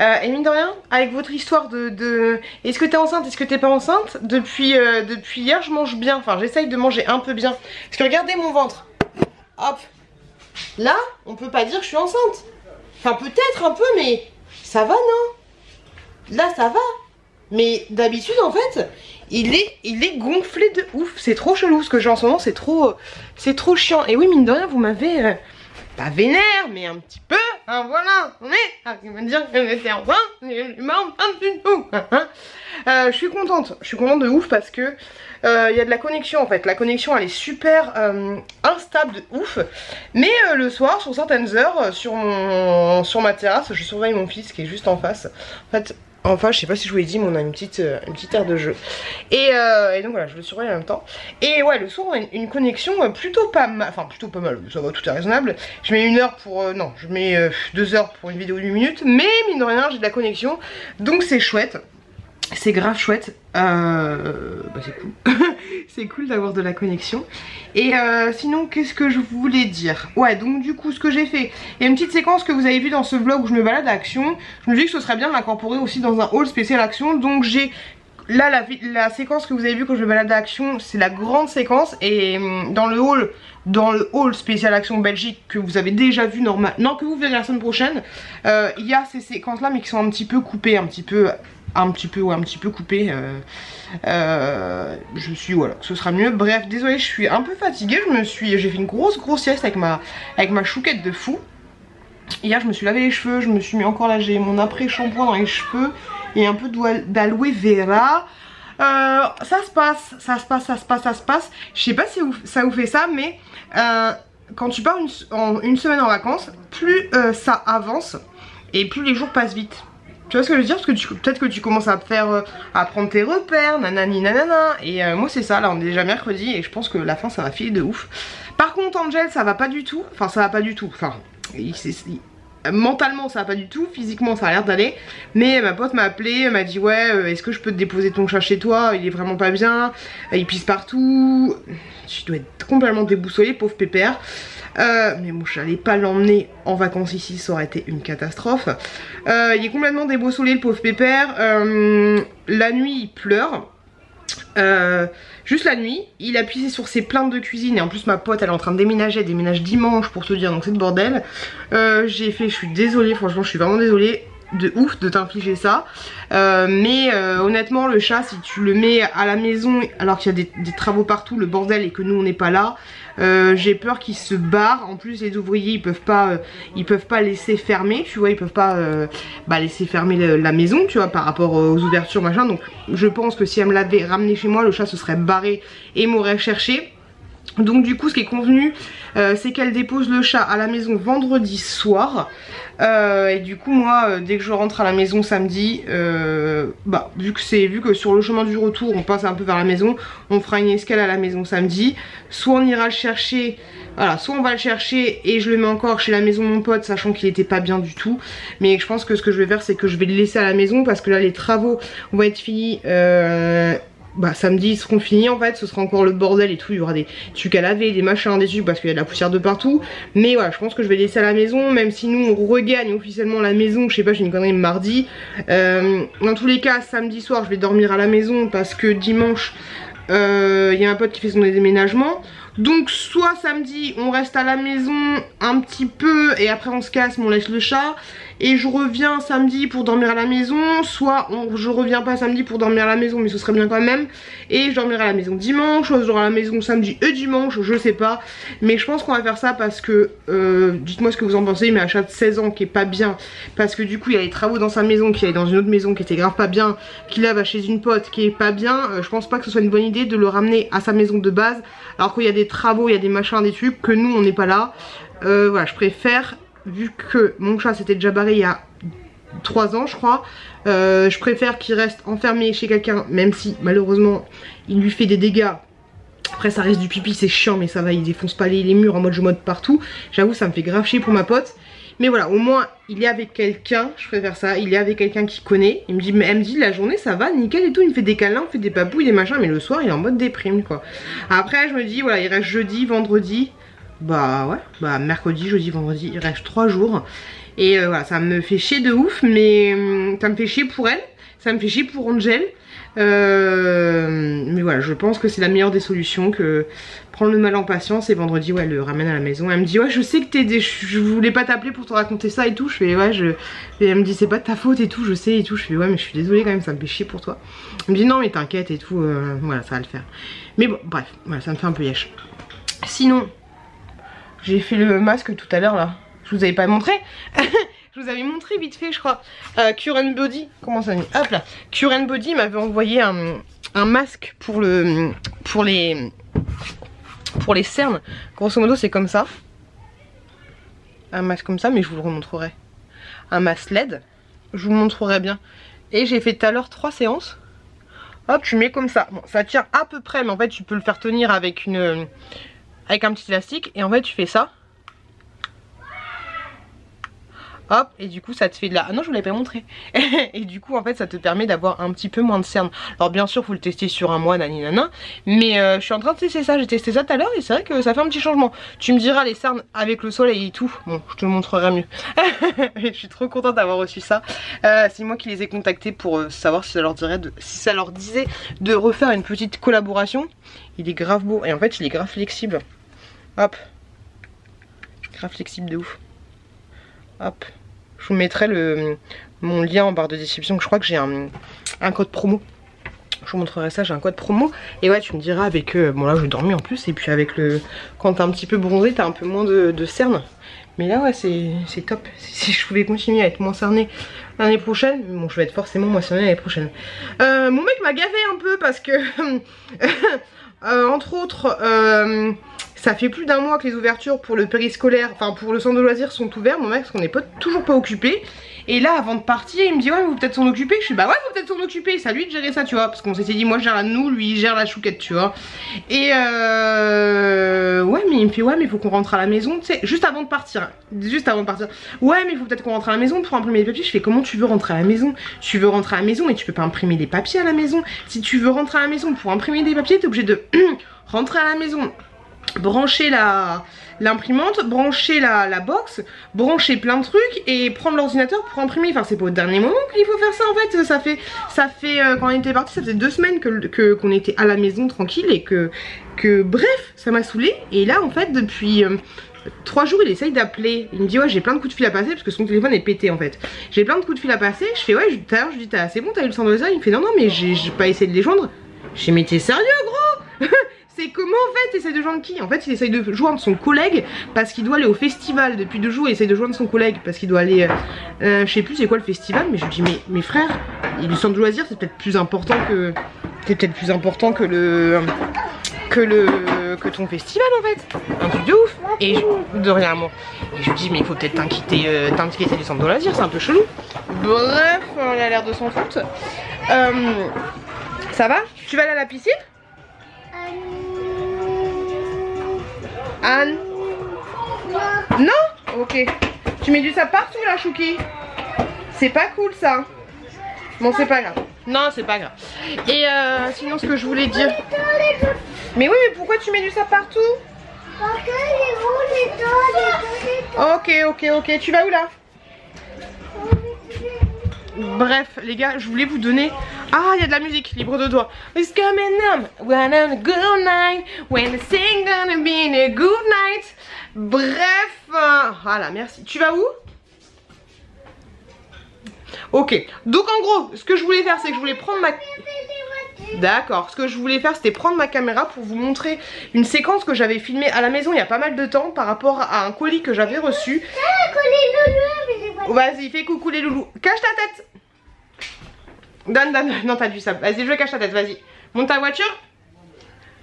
euh, Et mine de rien, avec votre histoire de... Est-ce que t'es enceinte, est-ce que t'es pas enceinte? Depuis, euh, depuis hier, je mange bien. Enfin, j'essaye de manger un peu bien. Parce que regardez mon ventre. Hop Là, on peut pas dire que je suis enceinte. Enfin, peut-être un peu, mais ça va, non? Là, ça va. Mais d'habitude, en fait, il est, il est gonflé de ouf. C'est trop chelou ce que j'ai en ce moment, c'est trop, c'est trop chiant. Et oui, mine de rien, vous m'avez euh, pas vénère, mais un petit peu. Hein, voilà, est. Ah, il va me dire que j'étais enceinte, mais suis pas enceinte du tout. Euh, je suis contente, je suis contente de ouf parce que euh, il y a de la connexion en fait. La connexion elle est super euh, instable de ouf. Mais euh, le soir, sur certaines heures, sur, sur ma terrasse, je surveille mon fils qui est juste en face. En fait, enfin, je sais pas si je vous l'ai dit, mais on a une petite, euh, une aire de jeu. Et, euh, et donc voilà, je le surveille en même temps. Et ouais, le soir, on a une, connexion euh, plutôt pas mal. Enfin, plutôt pas mal, ça va, tout est raisonnable. Je mets une heure pour. non, je mets deux heures pour une vidéo d'une minute. Mais mine de rien, j'ai de la connexion. Donc c'est chouette. C'est grave chouette. Euh, bah c'est cool. c'est cool d'avoir de la connexion. Et euh, sinon, qu'est-ce que je voulais dire? Ouais, donc du coup, ce que j'ai fait, il y a une petite séquence que vous avez vue dans ce vlog où je me balade à Action. Je me dis que ce serait bien de l'incorporer aussi dans un haul spécial Action. Donc j'ai Là, la, séquence que vous avez vue quand je me balade à Action, c'est la grande séquence. Et hum, dans le hall, dans le hall spécial Action Belgique que vous avez déjà vu normal, non que vous verrez la semaine prochaine, euh, il y a ces séquences là, mais qui sont un petit peu coupées, un petit peu, un petit peu, ouais, un petit peu coupées. euh, euh, je suis voilà, ce sera mieux. Bref, désolé, je suis un peu fatiguée. Je me suis, j'ai fait une grosse grosse sieste avec ma, avec ma chouquette de fou. Hier, je me suis lavé les cheveux, je me suis mis encore là, j'ai mon après-shampoing dans les cheveux et un peu d'aloe vera. Euh, ça se passe, ça se passe, ça se passe, ça se passe. Je sais pas si ça vous fait ça, mais quand tu pars une, semaine en vacances, plus ça avance et plus les jours passent vite. Tu vois ce que je veux dire? Parce que peut-être que tu commences à faire, euh, à prendre tes repères, nanani nanana. Et euh, moi c'est ça, là on est déjà mercredi et je pense que la fin ça va filer de ouf. Par contre Angel ça va pas du tout, enfin ça va pas du tout, enfin mentalement ça va pas du tout, physiquement ça a l'air d'aller. Mais ma pote m'a appelé, m'a dit ouais euh, est-ce que je peux te déposer ton chat chez toi? Il est vraiment pas bien, il pisse partout. Tu dois être complètement déboussolé, pauvre pépère. Euh, mais bon, je n'allais pas l'emmener en vacances ici, ça aurait été une catastrophe. Euh, il est complètement déboussolé, le pauvre pépère. Euh, la nuit, il pleure. Juste la nuit, il a pissé sur ses plaintes de cuisine et en plus ma pote elle est en train de déménager, elle déménage dimanche pour te dire donc c'est le bordel. J'ai fait, je suis désolée, franchement je suis vraiment désolée de ouf de t'infliger ça. Euh, mais euh, honnêtement le chat si tu le mets à la maison alors qu'il y a des, travaux partout, le bordel et que nous on n'est pas là, euh, j'ai peur qu'il se barre. En plus les ouvriers ils peuvent pas ils peuvent pas laisser fermer, tu vois, ils peuvent pas bah, laisser fermer la maison, tu vois, par rapport aux ouvertures machin. Donc je pense que si elle me l'avait ramené chez moi, le chat se serait barré et m'aurait cherché. Donc du coup ce qui est convenu c'est qu'elle dépose le chat à la maison vendredi soir Euh, et du coup moi euh, dès que je rentre à la maison samedi euh, bah vu que vu que sur le chemin du retour on passe un peu vers la maison on fera une escale à la maison samedi. Soit on ira le chercher voilà soit on va le chercher et je le mets encore chez la maison de mon pote sachant qu'il était pas bien du tout. Mais je pense que ce que je vais faire c'est que je vais le laisser à la maison parce que là les travaux vont être finis bah samedi ils seront finis en fait, ce sera encore le bordel et tout, il y aura des trucs à laver, des machins, des trucs parce qu'il y a de la poussière de partout. Mais voilà, je pense que je vais laisser à la maison, même si nous on regagne officiellement la maison, je sais pas, j'ai une connerie mardi. Euh, dans tous les cas, samedi soir je vais dormir à la maison parce que dimanche euh, il y a un pote qui fait son déménagement. Donc soit samedi on reste à la maison un petit peu et après on se casse mais on laisse le chat et je reviens samedi pour dormir à la maison. Soit je reviens pas samedi pour dormir à la maison mais ce serait bien quand même. Et je dormirai à la maison dimanche, je dors à la maison samedi et dimanche, je sais pas. Mais je pense qu'on va faire ça parce que euh, dites-moi ce que vous en pensez mais un chat de 16 ans qui est pas bien. Parce que du coup il y a les travaux dans sa maison qui est dans une autre maison qui était grave pas bien qui là va chez une pote qui est pas bien. Euh, je pense pas que ce soit une bonne idée de le ramener à sa maison de base alors qu'il y a des travaux, il y a des machins, des trucs que nous on n'est pas là. Euh, voilà je préfère vu que mon chat s'était déjà barré il y a 3 ans je crois euh, je préfère qu'il reste enfermé chez quelqu'un même si malheureusement il lui fait des dégâts. Après ça reste du pipi c'est chiant mais ça va il défonce pas les, les murs en mode je mode partout. J'avoue ça me fait grave chier pour ma pote. Mais voilà au moins il est avec quelqu'un je préfère ça il est avec quelqu'un qui connaît. Il me dit elle me dit la journée ça va nickel et tout il me fait des câlins on fait des papouilles des machins mais le soir il est en mode déprime quoi. Après je me dis voilà il reste jeudi vendredi bah ouais, bah mercredi, jeudi, vendredi, il reste 3 jours. Et euh, voilà, ça me fait chier de ouf, mais hum, ça me fait chier pour elle, ça me fait chier pour Angel. Euh, mais voilà, je pense que c'est la meilleure des solutions que prendre le mal en patience et vendredi, ouais, le ramène à la maison. Elle me dit, ouais, je sais que t'es des... Je voulais pas t'appeler pour te raconter ça et tout. Je fais, ouais, je... Elle me dit, c'est pas de ta faute et tout, je sais et tout. Je fais, ouais, mais je suis désolée quand même, ça me fait chier pour toi. Elle me dit, non, mais t'inquiète et tout, euh, voilà, ça va le faire. Mais bon, bref, voilà, ça me fait un peu yesh. Sinon, j'ai fait le masque tout à l'heure là. Je vous avais pas montré Je vous avais montré vite fait je crois. Euh, Current Body, comment ça dit Hop là. Current Body m'avait envoyé un, masque pour le pour les pour les cernes. Grosso modo c'est comme ça. Un masque comme ça mais je vous le remontrerai. Un masque LED. Je vous le montrerai bien. Et j'ai fait tout à l'heure trois séances. Hop, tu mets comme ça. Bon, ça tient à peu près, mais en fait, tu peux le faire tenir avec une, avec un petit élastique et en fait tu fais ça. Hop et du coup ça te fait de la... Ah non je vous l'avais pas montré et du coup en fait ça te permet d'avoir un petit peu moins de cernes. Alors bien sûr faut le tester sur un mois naninana mais euh, je suis en train de tester ça. J'ai testé ça tout à l'heure et c'est vrai que ça fait un petit changement. Tu me diras les cernes avec le soleil et tout. Bon je te le montrerai mieux. Je suis trop contente d'avoir reçu ça. Euh, c'est moi qui les ai contactés pour euh, savoir si ça leur dirait de... si ça leur disait de refaire une petite collaboration. Il est grave beau. Et en fait il est grave flexible hop grave flexible de ouf hop je vous mettrai le, mon lien en barre de description. Je crois que j'ai un, code promo. Je vous montrerai ça, j'ai un code promo. Et ouais, tu me diras avec... Euh, bon là, je dormi en plus. Et puis avec le... Quand t'es un petit peu bronzé, t'as un peu moins de, cernes. Mais là, ouais, c'est top. Si je pouvais continuer à être moins cerné l'année prochaine... Bon, je vais être forcément moins cerné l'année prochaine. Euh, mon mec m'a gavé un peu parce que... Euh, entre autres... Ça fait plus d'un mois que les ouvertures pour le périscolaire, enfin pour le centre de loisirs sont ouvertes, mon mec, parce qu'on n'est pas, toujours pas occupé. Et là, avant de partir, il me dit ouais, vous peut-être s'en occuper. Je suis bah ouais, faut peut-être s'en occuper. C'est à lui de gérer ça, tu vois. Parce qu'on s'était dit, moi je gère la nous, lui il gère la chouquette, tu vois. Et euh... ouais, mais il me fait ouais, mais faut qu'on rentre à la maison, tu sais, juste avant de partir. Juste avant de partir. Ouais, mais faut peut-être qu'on rentre à la maison pour imprimer les papiers. Je fais comment tu veux rentrer à la maison? Tu veux rentrer à la maison, mais tu peux pas imprimer des papiers à la maison. Si tu veux rentrer à la maison pour imprimer des papiers, t'es obligé de rentrer à la maison brancher l'imprimante, brancher la, la, box, brancher plein de trucs et prendre l'ordinateur pour imprimer. Enfin c'est pas au dernier moment qu'il faut faire ça en fait. Ça fait, ça fait euh, quand on était parti, ça faisait deux semaines que qu'on était à la maison tranquille et que, que bref, ça m'a saoulé. Et là en fait depuis... Euh, trois jours il essaye d'appeler il me dit ouais j'ai plein de coups de fil à passer parce que son téléphone est pété en fait j'ai plein de coups de fil à passer je fais ouais tout à l'heure je dis c'est bon t'as eu le centre de ça il me fait non non mais j'ai pas essayé de les joindre j'ai mais t'es sérieux gros? c'est comment en fait essaie de joindre qui? En fait il essaye de joindre son collègue parce qu'il doit aller au festival depuis deux jours il essaye de joindre son collègue parce qu'il doit aller euh, euh, je sais plus c'est quoi le festival mais je lui dis mais il le centre de loisirs c'est peut-être plus important que c'est peut-être plus important que le que le que ton festival en fait. Un truc de ouf. Et de rien moi. Et je lui dis mais il faut peut-être t'inquiéter euh, t'inquiéter du centre de loisirs c'est un peu chelou. Bref il a l'air de s'en foutre. Ça va? Tu vas aller à la piscine? Anne Non Ok. Tu mets du sable partout là, Chouki C'est pas cool ça. Bon, c'est pas grave. Non, c'est pas grave. Et euh, sinon, ce que je voulais dire. Mais oui, mais pourquoi tu mets du sable partout. Ok, ok, ok. Tu vas où là? Bref, les gars, je voulais vous donner. Ah, il y a de la musique, libre de doigts. It's coming up when a good night, when the sing gonna be a good night. Bref, euh, voilà, merci. Tu vas où? Ok, donc en gros, ce que je voulais faire, c'est que je voulais prendre ma. D'accord, ce que je voulais faire c'était prendre ma caméra pour vous montrer une séquence que j'avais filmée à la maison il y a pas mal de temps par rapport à un colis que j'avais reçu. Ah, coller pas Vas-y, fais coucou les loulous. Cache ta tête Donne, donne. Non, t'as du sable. Vas-y, je cache ta tête, vas-y. Monte ta voiture.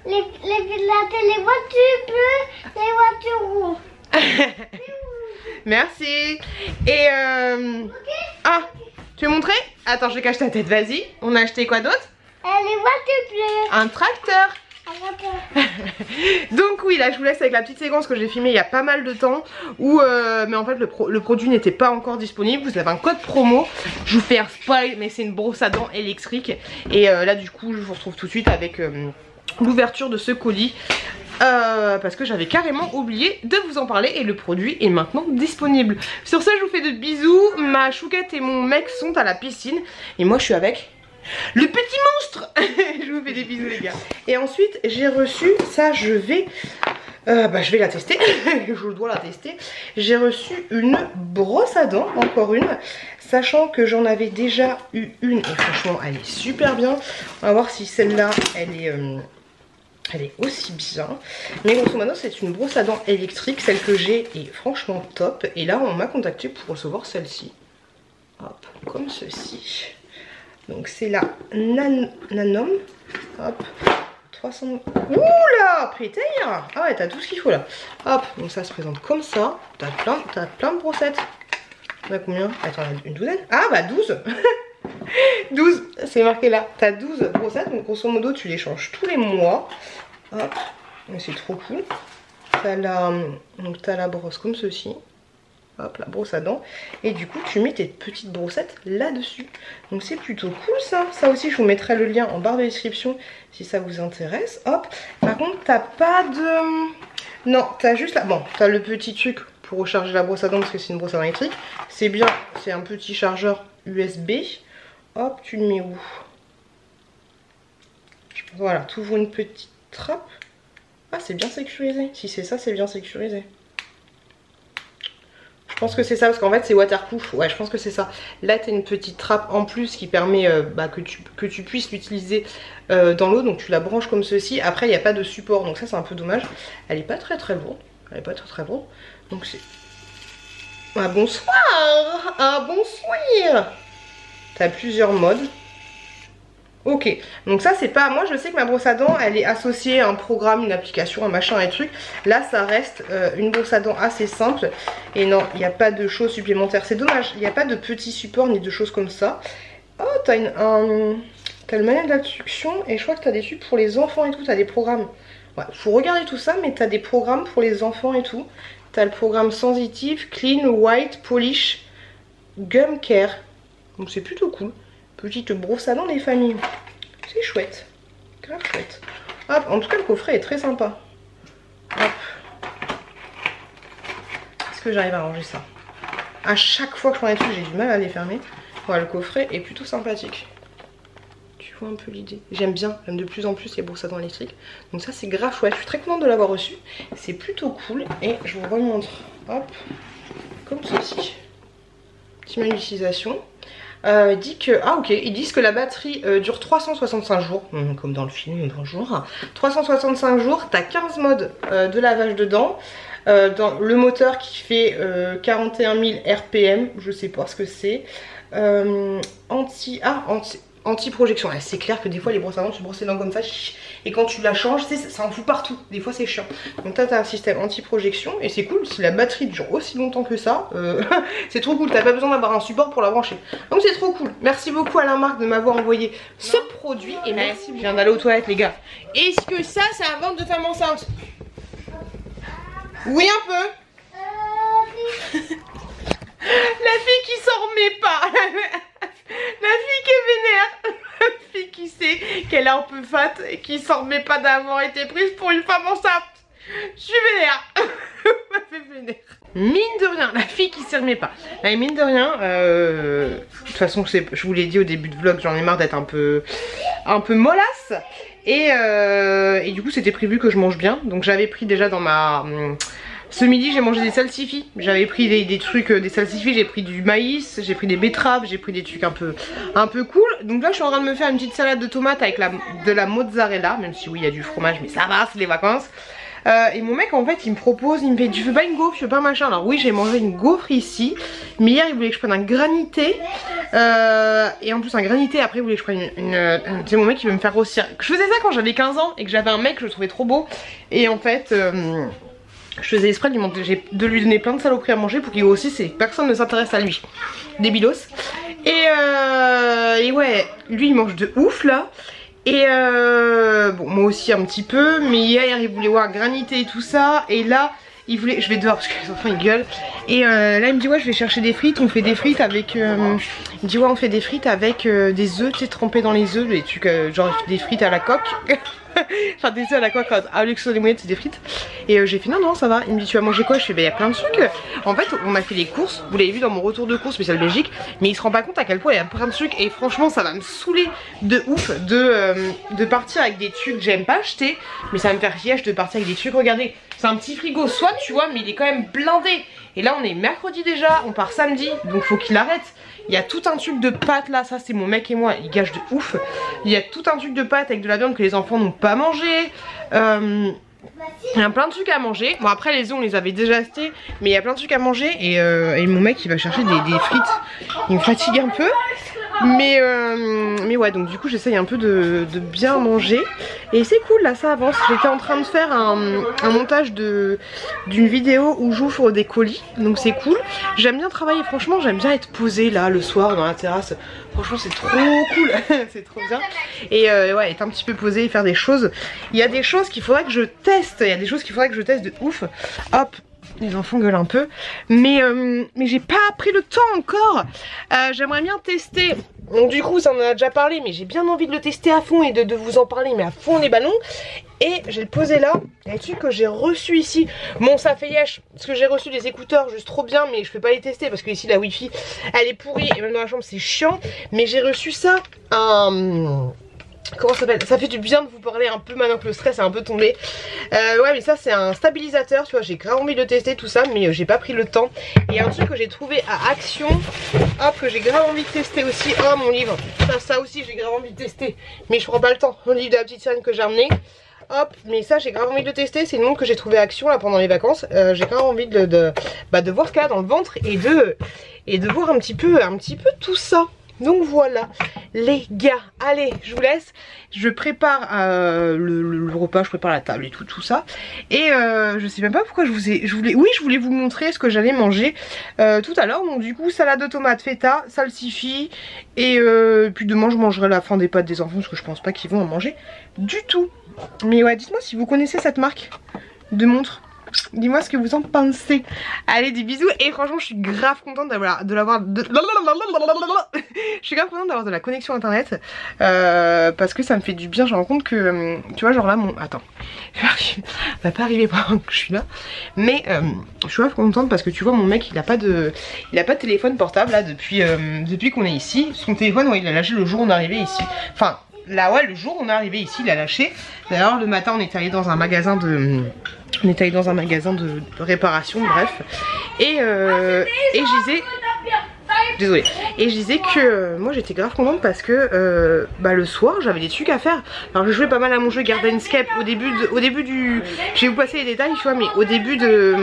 les, les, la, les voitures bleues, les voitures rouges. Merci. Et euh... Ah, tu veux montrer? Attends, je cache ta tête, vas-y. On a acheté quoi d'autre? Euh, les voitures bleues. Un tracteur. Donc oui, là je vous laisse avec la petite séquence que j'ai filmée il y a pas mal de temps où, euh, mais en fait le, pro- le produit n'était pas encore disponible. Vous avez un code promo. Je vous fais un spoil, mais c'est une brosse à dents électrique. Et euh, là du coup, je vous retrouve tout de suite avec euh, l'ouverture de ce colis. Parce que j'avais carrément oublié de vous en parler et le produit est maintenant disponible. Sur ce, je vous fais de bisous. Ma chouquette et mon mec sont à la piscine et moi je suis avec le petit monstre Je vous fais des bisous les gars. Et ensuite j'ai reçu, ça je vais, euh, bah, je vais la tester, je dois la tester. J'ai reçu une brosse à dents, encore une, sachant que j'en avais déjà eu une et franchement elle est super bien. On va voir si celle-là elle est... euh, elle est aussi bien. Mais grosso modo, c'est une brosse à dents électrique. Celle que j'ai est franchement top. Et là, on m'a contacté pour recevoir celle-ci. Hop, comme ceci. Donc c'est la Nan Nanom. Hop. 300... Oula Prétaire Ah ouais, t'as tout ce qu'il faut là. Hop, donc ça se présente comme ça. T'as plein, plein de brossettes. T'en as combien? Attends, une douzaine? Ah bah 12 12, c'est marqué là. T'as 12 brossettes, donc grosso modo tu les changes tous les mois. Hop, c'est trop cool. T'as la, donc t'as la brosse comme ceci. Hop, la brosse à dents. Et du coup, tu mets tes petites brossettes là-dessus. Donc c'est plutôt cool ça. Ça aussi, je vous mettrai le lien en barre de description si ça vous intéresse. Hop. Par contre, t'as pas de... Non, t'as juste là... Bon, t'as le petit truc pour recharger la brosse à dents parce que c'est une brosse à dents électrique. C'est bien, c'est un petit chargeur USB. Hop, tu le mets où? Voilà, tu ouvres une petite trappe. Ah, c'est bien sécurisé. Si c'est ça, c'est bien sécurisé. Pense que c'est ça, parce qu'en fait c'est waterproof. Ouais, je pense que c'est ça. Là, tu une petite trappe en plus qui permet euh, bah, que, tu, que tu puisses l'utiliser euh, dans l'eau. Donc tu la branches comme ceci. Après, il n'y a pas de support, donc ça c'est un peu dommage. Elle est pas très très lourde. Elle est pas très très lourde. Donc c'est... Ah bonsoir Ah bonsoir T'as plusieurs modes. Ok, donc ça c'est pas... Moi je sais que ma brosse à dents elle est associée à un programme, une application, un machin, un truc. Là ça reste euh, une brosse à dents assez simple. Et non, il n'y a pas de choses supplémentaires. C'est dommage, il n'y a pas de petits supports ni de choses comme ça. Oh, t'as un... T'as le manuel d'instruction et je crois que t'as des trucs pour les enfants et tout, t'as des programmes. Ouais, faut regarder tout ça, mais t'as des programmes pour les enfants et tout. T'as le programme sensitive, clean, white, polish, gum care. Donc c'est plutôt cool. Petite brosse à dents des familles. C'est chouette. Grave chouette. Hop, en tout cas le coffret est très sympa. Hop. Est-ce que j'arrive à ranger ça? À chaque fois que je prends des trucs, j'ai du mal à les fermer. Le coffret est plutôt sympathique. Tu vois un peu l'idée? J'aime bien, j'aime de plus en plus les brosses à dents électriques. Donc ça c'est grave chouette. Je suis très contente de l'avoir reçu. C'est plutôt cool. Et je vous remontre. Hop. Comme ceci. Petit d'utilisation. Euh, dit que ah ok ils disent que la batterie euh, dure 365 jours. Hum, comme dans le film bonjour. 365 jours t'as 15 modes euh, de lavage dedans. Dans le moteur qui fait euh, 41 000 RPM je sais pas ce que c'est. Anti ah anti anti-projection, c'est clair que des fois les brosses à dents tu brosses les dents comme ça et quand tu la changes ça, en fout partout, des fois c'est chiant. Donc t'as t'as un système anti-projection et c'est cool si la batterie dure aussi longtemps que ça euh, c'est trop cool, t'as pas besoin d'avoir un support pour la brancher. Donc c'est trop cool, merci beaucoup Alain Marc de m'avoir envoyé ce produit et merci Je viens d'aller aux toilettes les gars. Est-ce que ça c'est un ventre de femme enceinte? Oui un peu. Euh, La fille qui s'en remet pas La fille qui est vénère La fille qui sait qu'elle est un peu fat et qui s'en remet pas d'avoir été prise pour une femme enceinte Je suis vénère Mine de rien, la fille qui s'y remet pas. Mine de rien, euh, de toute façon, je, vous l'ai dit au début de vlog, j'en ai marre d'être un peu, un peu mollasse. Et, euh, du coup, c'était prévu que je mange bien. Donc j'avais pris déjà dans ma... ce midi j'ai mangé des salsifis, j'avais pris des, trucs, euh, des salsifis, j'ai pris du maïs, j'ai pris des betteraves, j'ai pris des trucs un peu, un peu cool. Donc là je suis en train de me faire une petite salade de tomates avec de la mozzarella, même si oui il y a du fromage mais ça va c'est les vacances. Euh, et mon mec en fait il me propose, il me fait tu veux pas une gaufre, tu veux pas machin? Alors oui j'ai mangé une gaufre ici. Mais hier il voulait que je prenne un granité. Euh, Et en plus un granité après il voulait que je prenne une... c'est mon mec qui veut me faire grossir. Je faisais ça quand j'avais 15 ans et que j'avais un mec que je trouvais trop beau. Et en fait... je faisais exprès de lui, donner plein de saloperies à manger pour qu'il aussi c'est personne ne s'intéresse à lui. Débilos. Et, euh, et ouais, lui il mange de ouf là. Et euh, bon moi aussi un petit peu. Mais hier il voulait voir granité et tout ça. Et là il voulait, je vais dehors parce que les enfants ils gueulent. Et euh, là il me dit ouais je vais chercher des frites. On fait des frites avec, euh, il me dit ouais on fait des frites avec euh, des œufs, tu sais trempés dans les œufs, des trucs euh, genre des frites à la coque. enfin des œufs à la coque, à l'extra des moyennes c'est des frites. Et j'ai fait non non ça va. Il me dit tu vas manger quoi? Je fais bah il y a plein de trucs. En fait on a fait les courses, vous l'avez vu dans mon retour de course spécial Belgique, mais il se rend pas compte à quel point il y a plein de trucs et franchement ça va me saouler de ouf de, de partir avec des trucs que j'aime pas acheter, mais ça va me faire chier de partir avec des trucs. Regardez, c'est un petit frigo soit tu vois, mais il est quand même blindé. Et là on est mercredi déjà, on part samedi, donc faut qu'il arrête. Il y a tout un truc de pâtes là, ça c'est mon mec et moi, il gâche de ouf. Il y a tout un truc de pâtes avec de la viande que les enfants n'ont pas mangé. Euh, il y a plein de trucs à manger. Bon après les œufs on les avait déjà achetés, mais il y a plein de trucs à manger. Et, euh, mon mec il va chercher des, frites. Il me fatigue un peu. Mais, euh, mais ouais donc du coup j'essaye un peu de, bien manger. Et c'est cool là ça avance. J'étais en train de faire un, un montage d'une vidéo où j'ouvre des colis. Donc c'est cool. J'aime bien travailler. Franchement j'aime bien être posée là le soir dans la terrasse Franchement c'est trop cool. C'est trop bien. Et euh, ouais être un petit peu posée et faire des choses. Il y a des choses qu'il faudrait que je teste. Il y a des choses qu'il faudrait que je teste de ouf. Hop les enfants gueulent un peu. Mais, euh, mais j'ai pas pris le temps encore. Euh, j'aimerais bien tester. Donc du coup ça en a déjà parlé mais j'ai bien envie de le tester à fond et de, vous en parler mais à fond les ballons. Et j'ai le posé là. Des trucs que j'ai reçu ici? Bon ça fait yesh parce que j'ai reçu des écouteurs juste trop bien mais je peux pas les tester parce que ici la wifi elle est pourrie. Et même dans la chambre c'est chiant. Mais j'ai reçu ça Comment ça s'appelle? Ça fait du bien de vous parler un peu maintenant que le stress est un peu tombé. Euh, ouais mais ça c'est un stabilisateur, tu vois, j'ai grave envie de tester tout ça mais euh, j'ai pas pris le temps. Et un truc que j'ai trouvé à Action, hop que j'ai grave envie de tester aussi. Oh mon livre, ça, ça aussi j'ai grave envie de tester. Mais je prends pas le temps, mon livre de la petite scène que j'ai amené. Hop, mais ça j'ai grave envie de le tester, c'est une montre que j'ai trouvé à Action là pendant les vacances. Euh, j'ai grave envie de, de, bah, de voir ce qu'il y a dans le ventre et de, et de voir un petit peu, un petit peu tout ça. Donc voilà les gars, allez je vous laisse, je prépare euh, le, repas, je prépare la table et tout tout ça. Et euh, je sais même pas pourquoi je vous ai, je voulais, oui je voulais vous montrer ce que j'allais manger euh, tout à l'heure. Donc du coup salade de tomates feta, salsifis et puis demain je mangerai la fin des pâtes des enfants parce que je pense pas qu'ils vont en manger du tout. Mais ouais dites moi si vous connaissez cette marque de montre Dis-moi ce que vous en pensez. Allez, des bisous. Et franchement, je suis grave contente d'avoir de l'avoir. Je suis grave contente d'avoir de la connexion internet euh, parce que ça me fait du bien. Je me rends compte que, euh, tu vois, genre là, mon. Attends, va pas arriver pendant que je suis là. Mais euh, je suis grave contente parce que tu vois, mon mec, il a pas de, il a pas de téléphone portable là depuis, depuis qu'on est ici. Son téléphone, ouais, il l'a lâché le jour où on est arrivé ici. Enfin, là, ouais, le jour où on est arrivé ici, il l'a lâché. D'ailleurs, le matin, on est allé dans un magasin de. On est allé dans un magasin de, de réparation, bref. Et, euh, et je disais. Désolée. Et je disais que euh, moi j'étais grave contente parce que euh, bah, le soir j'avais des trucs à faire. Alors je jouais pas mal à mon jeu Gardenscape au début, au début du. Je vais vous passer les détails, tu vois, mais au début de.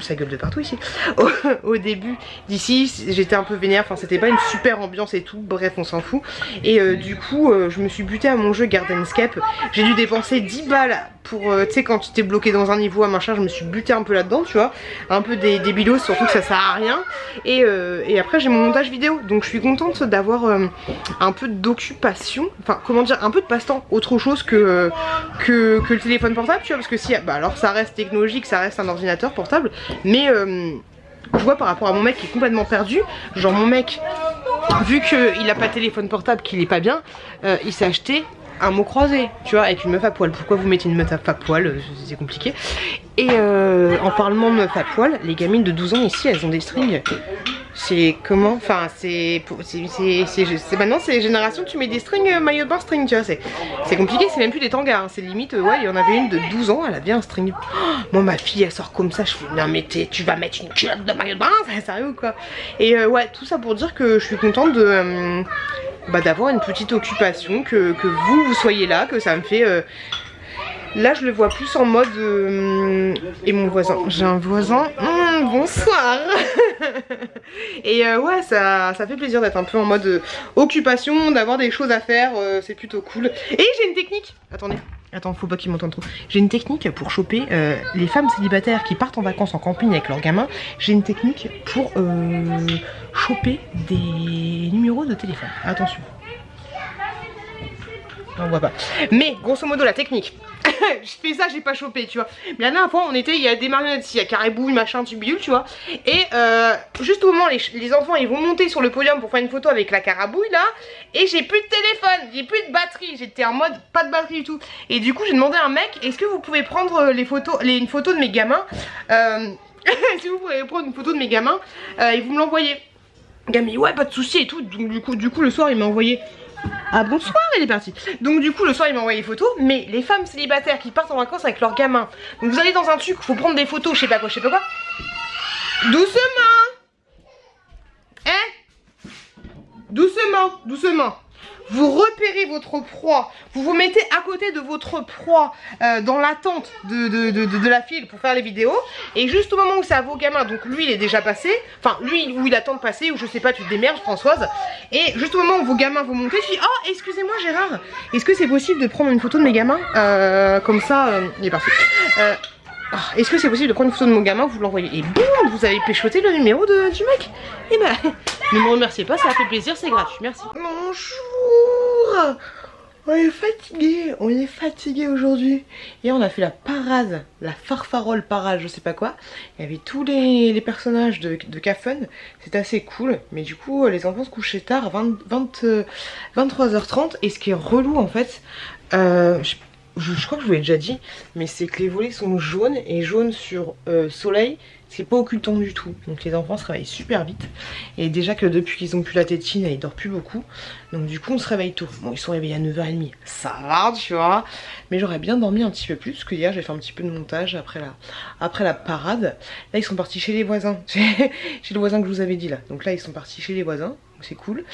Ça gueule de partout ici. Au, début d'ici, j'étais un peu vénère. Enfin, c'était pas une super ambiance et tout. Bref, on s'en fout. Et euh, du coup, je me suis butée à mon jeu Gardenscape. J'ai dû dépenser 10 balles pour. tu sais, quand tu t'es bloqué dans un niveau à machin, je me suis butée un peu là-dedans, tu vois. Un peu des, bilos, surtout que ça sert à rien. Et, et après, j'ai mon montage vidéo. Donc, je suis contente d'avoir euh, un peu d'occupation. Enfin, comment dire, un peu de passe-temps. Autre chose que, que, le téléphone portable, tu vois. Parce que si. Bah, alors, ça reste technologique, ça reste un ordinateur portable. Mais. euh, je vois par rapport à mon mec qui est complètement perdu, genre mon mec vu qu'il a pas de téléphone portable, qu'il est pas bien, euh, il s'est acheté un mot croisé, tu vois, avec une meuf à poil. Pourquoi vous mettez une meuf à poil euh, C'est compliqué. Et euh, en parlant de meuf à poil, les gamines de 12 ans ici, elles ont des strings. C'est comment Enfin, c'est. Maintenant, c'est génération, tu mets des strings, euh, maillot de string, tu vois. C'est compliqué, c'est même plus des tangas. hein, C'est limite, ouais, il y en avait une de 12 ans, elle avait un string. Oh, moi, ma fille, elle sort comme ça. Je fais, non, mais tu vas mettre une culotte de maillot de bain sérieux ou quoi Et ouais, tout ça pour dire que je suis contente de. Bah, d'avoir une petite occupation, que, que vous, vous soyez là, que ça me fait... euh, Là, je le vois plus en mode... euh, Et mon voisin, j'ai un voisin... Hum, bonsoir. Et euh, ouais, ça, ça fait plaisir d'être un peu en mode occupation, d'avoir des choses à faire, c'est plutôt cool. Et j'ai une technique. Attendez, attends, faut pas qu'ils m'entendent trop. J'ai une technique pour choper euh, les femmes célibataires qui partent en vacances en camping avec leurs gamins. J'ai une technique pour euh, choper des numéros de téléphone. Attention. On voit pas. Mais grosso modo la technique. je fais ça, j'ai pas chopé, tu vois. Mais la dernière fois, on était, il y a des marionnettes il y a caribou, machin, tu bidule, tu vois. Et euh, juste au moment, les, enfants, ils vont monter sur le podium pour faire une photo avec la carabouille là. Et j'ai plus de téléphone, j'ai plus de batterie. J'étais en mode pas de batterie du tout. Et du coup, j'ai demandé à un mec, est-ce que vous pouvez prendre les photos, une photo de mes gamins? Euh, Si vous pouvez prendre une photo de mes gamins? Euh, et vous me l'envoyez. Le ouais, pas de souci et tout. Du coup, du coup, le soir, il m'a envoyé. Ah bonsoir, il est parti. Donc du coup, le soir, il m'a envoyé les photos. Mais les femmes célibataires qui partent en vacances avec leurs gamins. Donc vous allez dans un truc, faut prendre des photos, je sais pas quoi, je sais pas quoi. Doucement. Hein? Doucement, doucement. Vous repérez votre proie, vous vous mettez à côté de votre proie euh, dans l'attente de, la file pour faire les vidéos. Et juste au moment où c'est à vos gamins, donc lui il est déjà passé, enfin lui où il attend de passer, ou je sais pas, tu te démerdes Françoise. Et juste au moment où vos gamins vont monter, tu dis Oh, excusez-moi Gérard, est-ce que c'est possible de prendre une photo de mes gamins? Euh, Comme ça, euh, il est parti. Ah, Est-ce que c'est possible de prendre une photo de mon gamin, vous l'envoyez? Et boum, vous avez péchoté le numéro de, du mec Et ben, ne me remerciez pas, ça a fait plaisir, c'est gratuit, merci. Bonjour On est fatigué, on est fatigué aujourd'hui. Et on a fait la parade, la farfarole parade, je sais pas quoi. Il y avait tous les, personnages de, de Cafun, c'était assez cool. Mais du coup, les enfants se couchaient tard, 20, 20, euh, 23h30. Et ce qui est relou en fait, euh, je, je- crois que je vous l'ai déjà dit, mais c'est que les volets sont jaunes et jaunes sur euh, soleil, c'est pas occultant du tout. Donc les enfants se réveillent super vite. Et déjà que depuis qu'ils ont plus la tétine, ils dorment plus beaucoup. Donc du coup on se réveille tôt. Bon ils sont réveillés à 9h30, ça va tu vois. Mais j'aurais bien dormi un petit peu plus, parce que hier j'ai fait un petit peu de montage après la, après la parade. Là ils sont partis chez les voisins. chez le voisin que je vous avais dit là. Donc là ils sont partis chez les voisins. Donc c'est cool.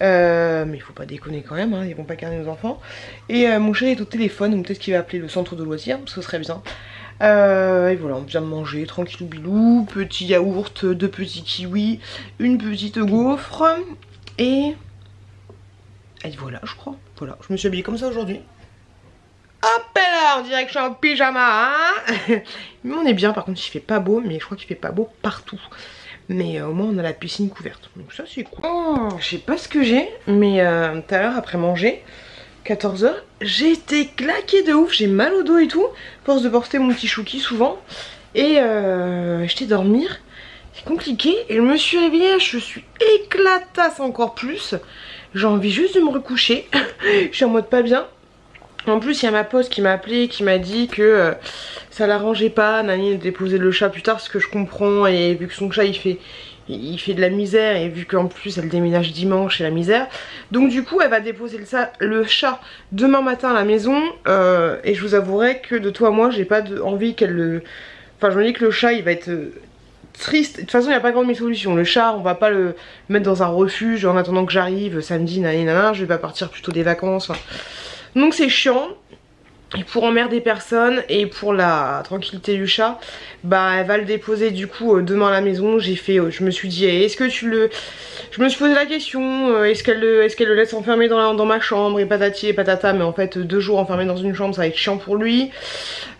Euh, mais il faut pas déconner quand même, hein, ils vont pas carner nos enfants. Et euh, mon chéri est au téléphone, donc peut-être qu'il va appeler le centre de loisirs, ce serait bien. Euh, et voilà, on vient de manger, tranquillou bilou, petit yaourt, deux petits kiwis, une petite gaufre, et... Et voilà, je crois. Voilà, je me suis habillée comme ça aujourd'hui. Hop là, on dirait que je suis en pyjama, hein Mais on est bien, par contre il fait pas beau, mais je crois qu'il fait pas beau partout. Mais euh, au moins on a la piscine couverte, donc ça c'est cool. Oh, je sais pas ce que j'ai, mais euh, tout à l'heure après manger, 14h, j'ai été claquée de ouf, j'ai mal au dos et tout, force de porter mon petit chouki souvent. Et euh, j'étais dormir, c'est compliqué, et je me suis réveillée, je suis éclatasse encore plus. J'ai envie juste de me recoucher, je suis en mode pas bien. En plus, il y a ma pote qui m'a appelé, qui m'a dit que euh, ça l'arrangeait pas, Nani, de déposer le chat plus tard, ce que je comprends, et vu que son chat il fait, il fait de la misère, et vu qu'en plus elle déménage dimanche et la misère, donc du coup elle va déposer le, chat demain matin à la maison, euh, et je vous avouerai que de toi à moi, j'ai pas envie qu'elle le. Enfin, je me dis que le chat il va être. euh, Triste, de toute façon il n'y a pas grande mes solutions. Le chat, on va pas le mettre dans un refuge en attendant que j'arrive samedi, nanana, je vais pas partir plutôt des vacances. enfin. Donc c'est chiant. Et pour emmerder personne et pour la tranquillité du chat, bah elle va le déposer du coup euh, demain à la maison. J'ai fait, euh, je me suis dit, eh, est-ce que tu le, je me suis posé la question, euh, est-ce qu'elle le, le laisse enfermer dans, dans ma chambre et patati et patata, mais en fait deux jours enfermé dans une chambre ça va être chiant pour lui.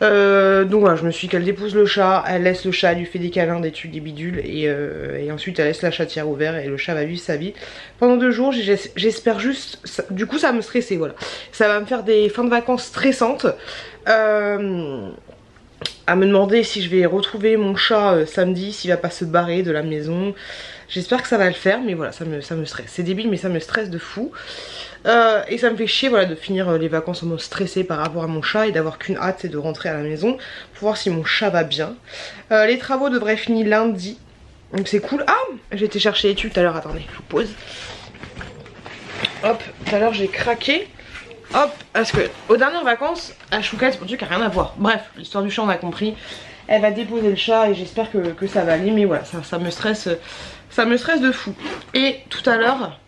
Donc voilà, je me suis dit qu'elle dépose le chat, elle laisse le chat, elle lui fait des câlins, des trucs, des bidules et, et ensuite elle laisse la chatière ouverte et le chat va vivre sa vie pendant deux jours. J'espère juste, du coup ça va me stresser voilà, ça va me faire des fins de vacances stressantes. Euh, à me demander si je vais retrouver mon chat euh, samedi, s'il va pas se barrer de la maison. J'espère que ça va le faire, mais voilà, ça me, ça stresse. C'est débile, mais ça me stresse de fou. Euh, et ça me fait chier voilà, de finir les vacances en mode stressé par rapport à mon chat et d'avoir qu'une hâte, c'est de rentrer à la maison pour voir si mon chat va bien. Les travaux devraient finir lundi, donc c'est cool. Ah, j'ai été chercher les tubes tout à l'heure, attendez, je vous pose. Hop, tout à l'heure j'ai craqué. Hop, parce que aux dernières vacances, à Chouquette, pour truc a rien à voir. Bref, l'histoire du chat on a compris. Elle va déposer le chat et j'espère que, ça va aller. Mais voilà, ça, me stresse. Ça me stresse de fou. Et tout à l'heure,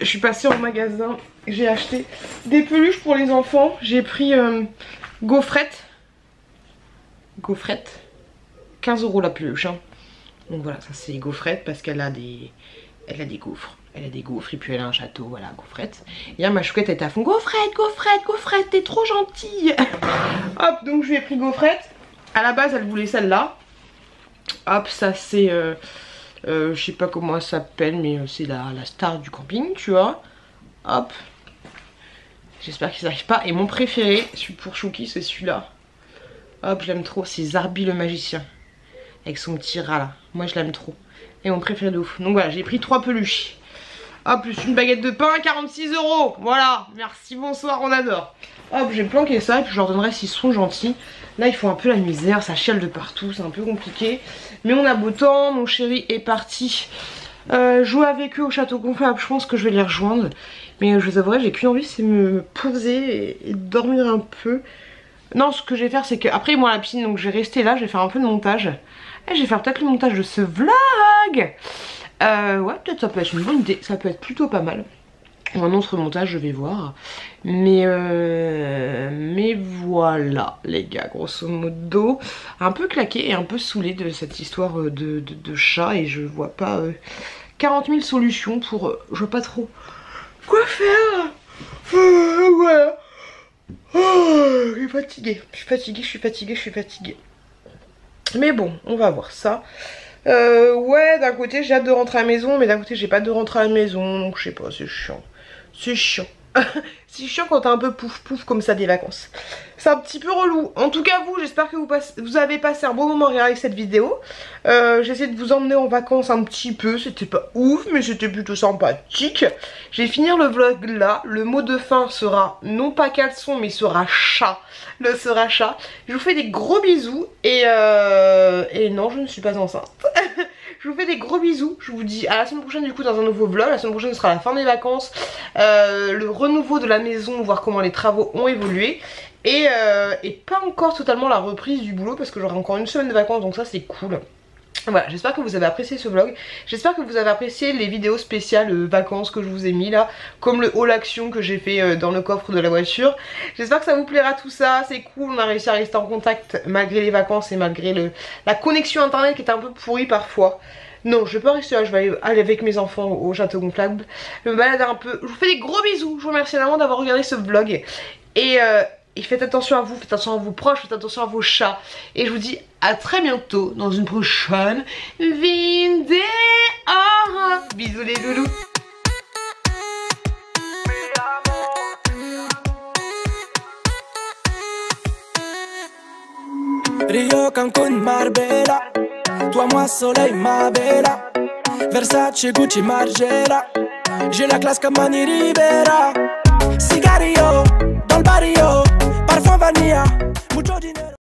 je suis passée en magasin. J'ai acheté des peluches pour les enfants. J'ai pris euh, gaufrette. Gaufrette. 15 euros la peluche. Hein. Donc voilà, ça c'est gaufrette parce qu'elle a des. Elle a des gaufres elle a des gaufres et puis elle a un château, voilà, gaufrette. Et là, ma chouquette était à fond, gaufrette, gaufrette, gaufrette, t'es trop gentille. Hop, donc je lui ai pris gaufrette. À la base, elle voulait celle-là. Hop, ça c'est, euh, euh, je sais pas comment elle s'appelle, mais euh, c'est la, star du camping, tu vois. Hop. J'espère qu'ils n'arrivent pas. Et mon préféré, pour Chouki, c'est celui-là. Hop, je l'aime trop, c'est Zarbi le magicien. Avec son petit rat là. Moi, je l'aime trop. Et mon préféré de ouf. Donc voilà, j'ai pris trois peluches. Hop, plus une baguette de pain, 46 euros. Voilà, merci, bonsoir, on adore. Hop, j'ai planqué ça et puis je leur donnerai s'ils sont gentils. Là, ils font un peu la misère, ça chiale de partout, c'est un peu compliqué. Mais on a beau temps, mon chéri est parti euh, jouer avec eux au château gonflable. Je pense que je vais les rejoindre. Mais euh, je vous avouerai, j'ai qu'une envie, c'est me poser et, dormir un peu. Non, ce que je vais faire, c'est que après moi la piscine, donc je vais rester là, je vais faire un peu de montage. Et je vais faire peut-être le montage de ce vlog. Euh, ouais, peut-être ça peut être une bonne idée, ça peut être plutôt pas mal. Un autre montage, je vais voir. Mais, euh, mais voilà, les gars, grosso modo. Un peu claqué et un peu saoulé de cette histoire euh, de, chat. Et je vois pas 40 000 solutions pour... je vois pas trop quoi faire. ouais. Oh, je suis fatiguée. Je suis fatiguée, je suis fatiguée, je suis fatiguée. Mais bon, on va voir ça. Euh, ouais, d'un côté j'ai hâte de rentrer à la maison, mais d'un côté j'ai pas de rentrer à la maison, donc je sais pas, c'est chiant. C'est chiant. c'est chiant quand t'as un peu pouf pouf comme ça des vacances. C'est un petit peu relou. En tout cas vous, j'espère que vous, avez passé un bon moment à regarder cette vidéo. Euh, J'essaie de vous emmener en vacances un petit peu. C'était pas ouf, mais c'était plutôt sympathique. Je vais finir le vlog là. Le mot de fin sera non pas caleçon, mais sera chat. Le sera chat. Je vous fais des gros bisous. Et, euh, et non, je ne suis pas enceinte. Je vous fais des gros bisous. Je vous dis à la semaine prochaine du coup dans un nouveau vlog. La semaine prochaine sera la fin des vacances. Euh, le renouveau de la maison, voir comment les travaux ont évolué. Euh, et pas encore totalement la reprise du boulot parce que j'aurai encore une semaine de vacances donc ça c'est cool. Voilà, j'espère que vous avez apprécié ce vlog. J'espère que vous avez apprécié les vidéos spéciales euh, vacances que je vous ai mis là. Comme le haul action que j'ai fait dans le coffre de la voiture. J'espère que ça vous plaira tout ça. C'est cool, on a réussi à rester en contact malgré les vacances et malgré le, la connexion internet qui était un peu pourrie parfois. Non, je vais pas rester là, je vais aller avec mes enfants au château gonflable, me balader un peu. Je vous fais des gros bisous, je vous remercie énormément d'avoir regardé ce vlog. Et, euh, et faites attention à vous, faites attention à vos proches, faites attention à vos chats. Et je vous dis à très bientôt dans une prochaine vidéo. Bisous les loulous. Rio, Cancun, Marbella Toi, moi, soleil, ma bella. Versace, Gucci, Margera. J'ai la classe comme Mani Rivera. Dans le barrio. abaniya mutodinero.